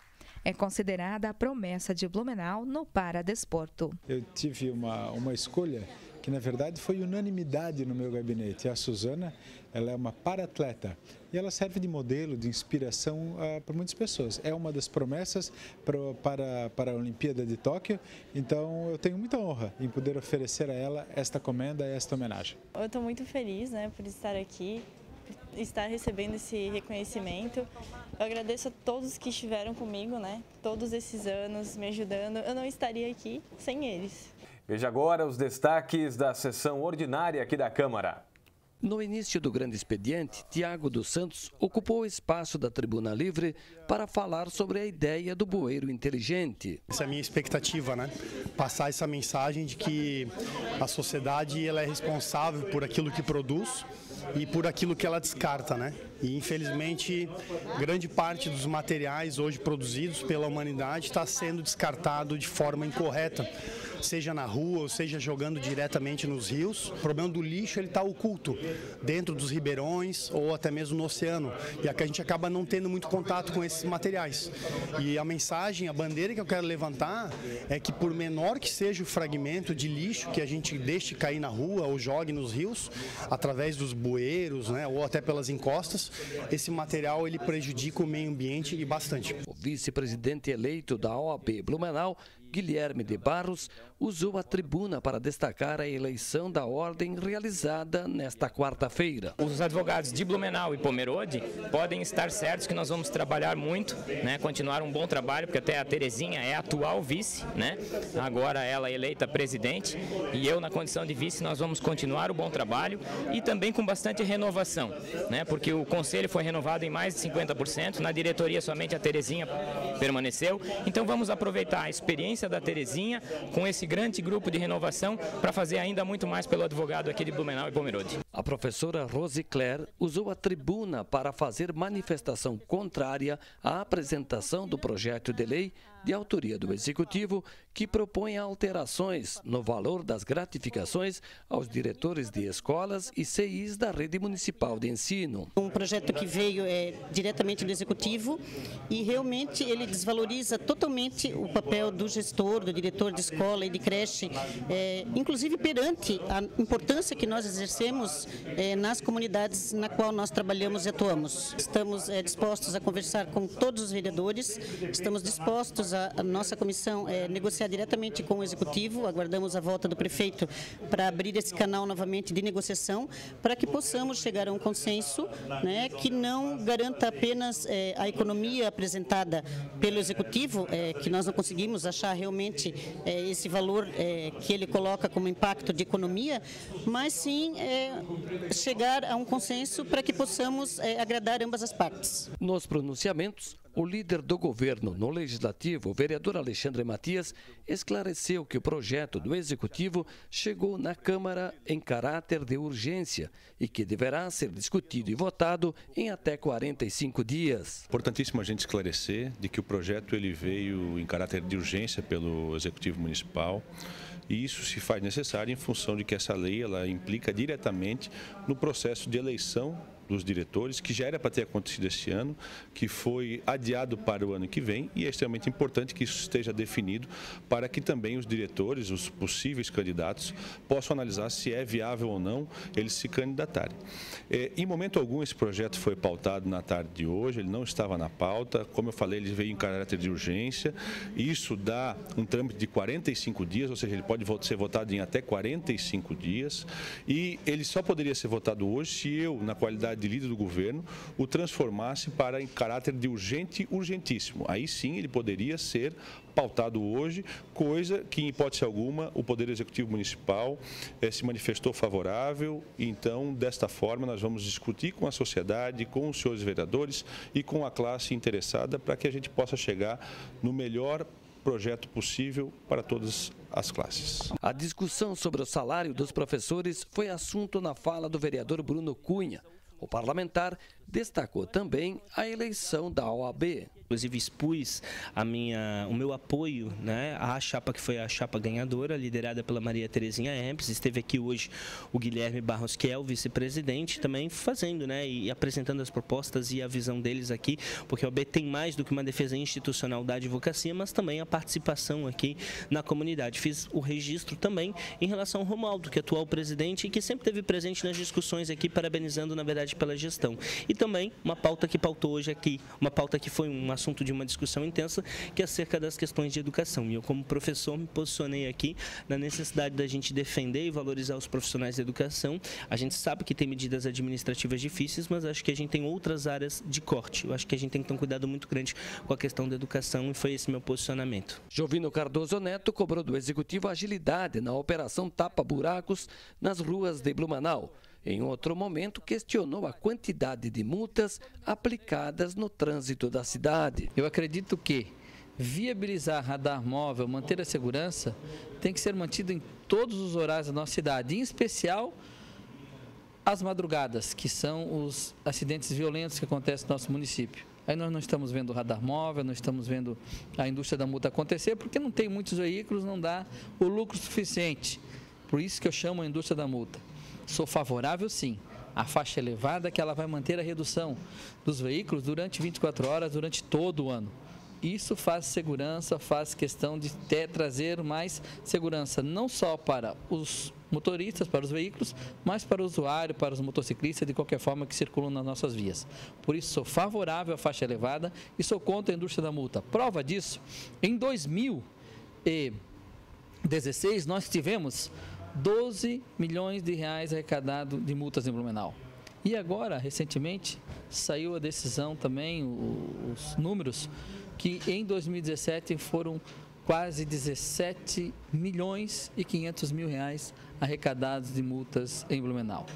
é considerada a promessa de Blumenau no paradesporto. Eu tive uma, uma escolha que na verdade foi unanimidade no meu gabinete. A Suzana, ela é uma paratleta e ela serve de modelo, de inspiração uh, para muitas pessoas. É uma das promessas pro, para, para a Olimpíada de Tóquio, então eu tenho muita honra em poder oferecer a ela esta comenda, esta homenagem. Eu estou muito feliz né, por estar aqui, estar recebendo esse reconhecimento. Eu agradeço a todos que estiveram comigo, né? Todos esses anos me ajudando. Eu não estaria aqui sem eles. Veja agora os destaques da sessão ordinária aqui da Câmara. No início do grande expediente, Tiago dos Santos ocupou o espaço da Tribuna Livre para falar sobre a ideia do bueiro inteligente. Essa é a minha expectativa, né? Passar essa mensagem de que a sociedade ela é responsável por aquilo que produz e por aquilo que ela descarta, né? E infelizmente, grande parte dos materiais hoje produzidos pela humanidade está sendo descartado de forma incorreta seja na rua ou seja jogando diretamente nos rios. O problema do lixo ele está oculto dentro dos ribeirões ou até mesmo no oceano e a gente acaba não tendo muito contato com esses materiais. E a mensagem, a bandeira que eu quero levantar é que por menor que seja o fragmento de lixo que a gente deixe cair na rua ou jogue nos rios, através dos bueiros, né, ou até pelas encostas, esse material ele prejudica o meio ambiente e bastante. O vice-presidente eleito da OAB Blumenau Guilherme de Barros usou a tribuna para destacar a eleição da ordem realizada nesta quarta-feira. Os advogados de Blumenau e Pomerode podem estar certos que nós vamos trabalhar muito, né, continuar um bom trabalho, porque até a Terezinha é atual vice, né, agora ela é eleita presidente, e eu na condição de vice nós vamos continuar o bom trabalho e também com bastante renovação, né, porque o conselho foi renovado em mais de 50%, na diretoria somente a Terezinha permaneceu, então vamos aproveitar a experiência da Terezinha com esse grande grupo de renovação para fazer ainda muito mais pelo advogado aqui de Blumenau e Pomerode. A professora Rose Claire usou a tribuna para fazer manifestação contrária à apresentação do projeto de lei de autoria do Executivo, que propõe alterações no valor das gratificações aos diretores de escolas e CIs da rede municipal de ensino. Um projeto que veio é, diretamente do Executivo e realmente ele desvaloriza totalmente o papel do gestor, do diretor de escola e de creche, é, inclusive perante a importância que nós exercemos é, nas comunidades na qual nós trabalhamos e atuamos. Estamos é, dispostos a conversar com todos os vereadores, estamos dispostos a, a nossa comissão é, negociar diretamente com o Executivo, aguardamos a volta do prefeito para abrir esse canal novamente de negociação, para que possamos chegar a um consenso né, que não garanta apenas é, a economia apresentada pelo Executivo, é, que nós não conseguimos achar realmente é, esse valor que ele coloca como impacto de economia, mas sim chegar a um consenso para que possamos agradar ambas as partes. Nos pronunciamentos, o líder do governo no Legislativo, o vereador Alexandre Matias, esclareceu que o projeto do Executivo chegou na Câmara em caráter de urgência e que deverá ser discutido e votado em até 45 dias. Importantíssimo a gente esclarecer de que o projeto ele veio em caráter de urgência pelo Executivo Municipal e isso se faz necessário em função de que essa lei ela implica diretamente no processo de eleição dos diretores, que já era para ter acontecido esse ano, que foi adiado para o ano que vem e é extremamente importante que isso esteja definido para que também os diretores, os possíveis candidatos, possam analisar se é viável ou não eles se candidatarem. É, em momento algum esse projeto foi pautado na tarde de hoje, ele não estava na pauta, como eu falei, ele veio em caráter de urgência, isso dá um trâmite de 45 dias, ou seja, ele pode ser votado em até 45 dias. E ele só poderia ser votado hoje se eu, na qualidade de líder do governo, o transformasse para em caráter de urgente, urgentíssimo. Aí sim ele poderia ser pautado hoje, coisa que, em hipótese alguma, o Poder Executivo Municipal eh, se manifestou favorável. Então, desta forma, nós vamos discutir com a sociedade, com os senhores vereadores e com a classe interessada para que a gente possa chegar no melhor projeto possível para todas as classes. A discussão sobre o salário dos professores foi assunto na fala do vereador Bruno Cunha. Parlamentar destacou também a eleição da OAB. Inclusive expus a minha, o meu apoio né, à chapa que foi a chapa ganhadora, liderada pela Maria Terezinha Empes. Esteve aqui hoje o Guilherme Barros, que é o vice-presidente, também fazendo né, e apresentando as propostas e a visão deles aqui, porque a OAB tem mais do que uma defesa institucional da advocacia, mas também a participação aqui na comunidade. Fiz o registro também em relação ao Romualdo, que é atual presidente e que sempre esteve presente nas discussões aqui, parabenizando, na verdade, pela gestão. E também uma pauta que pautou hoje aqui, uma pauta que foi um assunto de uma discussão intensa, que é acerca das questões de educação. E eu, como professor, me posicionei aqui na necessidade da gente defender e valorizar os profissionais da educação. A gente sabe que tem medidas administrativas difíceis, mas acho que a gente tem outras áreas de corte. Eu acho que a gente tem que ter um cuidado muito grande com a questão da educação e foi esse meu posicionamento. Jovino Cardoso Neto cobrou do Executivo agilidade na operação tapa-buracos nas ruas de Blumenau. Em outro momento, questionou a quantidade de multas aplicadas no trânsito da cidade. Eu acredito que viabilizar radar móvel, manter a segurança, tem que ser mantido em todos os horários da nossa cidade, em especial as madrugadas, que são os acidentes violentos que acontecem no nosso município. Aí nós não estamos vendo o radar móvel, não estamos vendo a indústria da multa acontecer, porque não tem muitos veículos, não dá o lucro suficiente. Por isso que eu chamo a indústria da multa. Sou favorável, sim. A faixa elevada que ela vai manter a redução dos veículos durante 24 horas, durante todo o ano. Isso faz segurança, faz questão de trazer mais segurança, não só para os motoristas, para os veículos, mas para o usuário, para os motociclistas, de qualquer forma que circulam nas nossas vias. Por isso, sou favorável à faixa elevada e sou contra a indústria da multa. Prova disso, em 2016, nós tivemos 12 milhões de reais arrecadados de multas em Blumenau. E agora, recentemente, saiu a decisão também, os números, que em 2017 foram quase 17 milhões e 500 mil reais arrecadados de multas em Blumenau.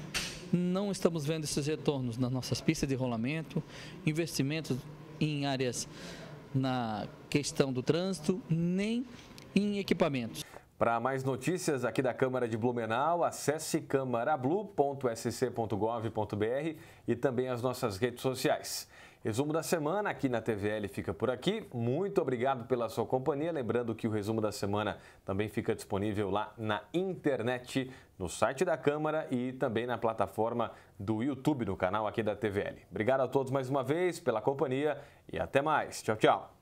Não estamos vendo esses retornos nas nossas pistas de rolamento, investimentos em áreas na questão do trânsito, nem em equipamentos. Para mais notícias aqui da Câmara de Blumenau, acesse câmarablu.sc.gov.br e também as nossas redes sociais. Resumo da semana aqui na TVL fica por aqui. Muito obrigado pela sua companhia. Lembrando que o resumo da semana também fica disponível lá na internet, no site da Câmara e também na plataforma do YouTube, no canal aqui da TVL. Obrigado a todos mais uma vez pela companhia e até mais. Tchau, tchau.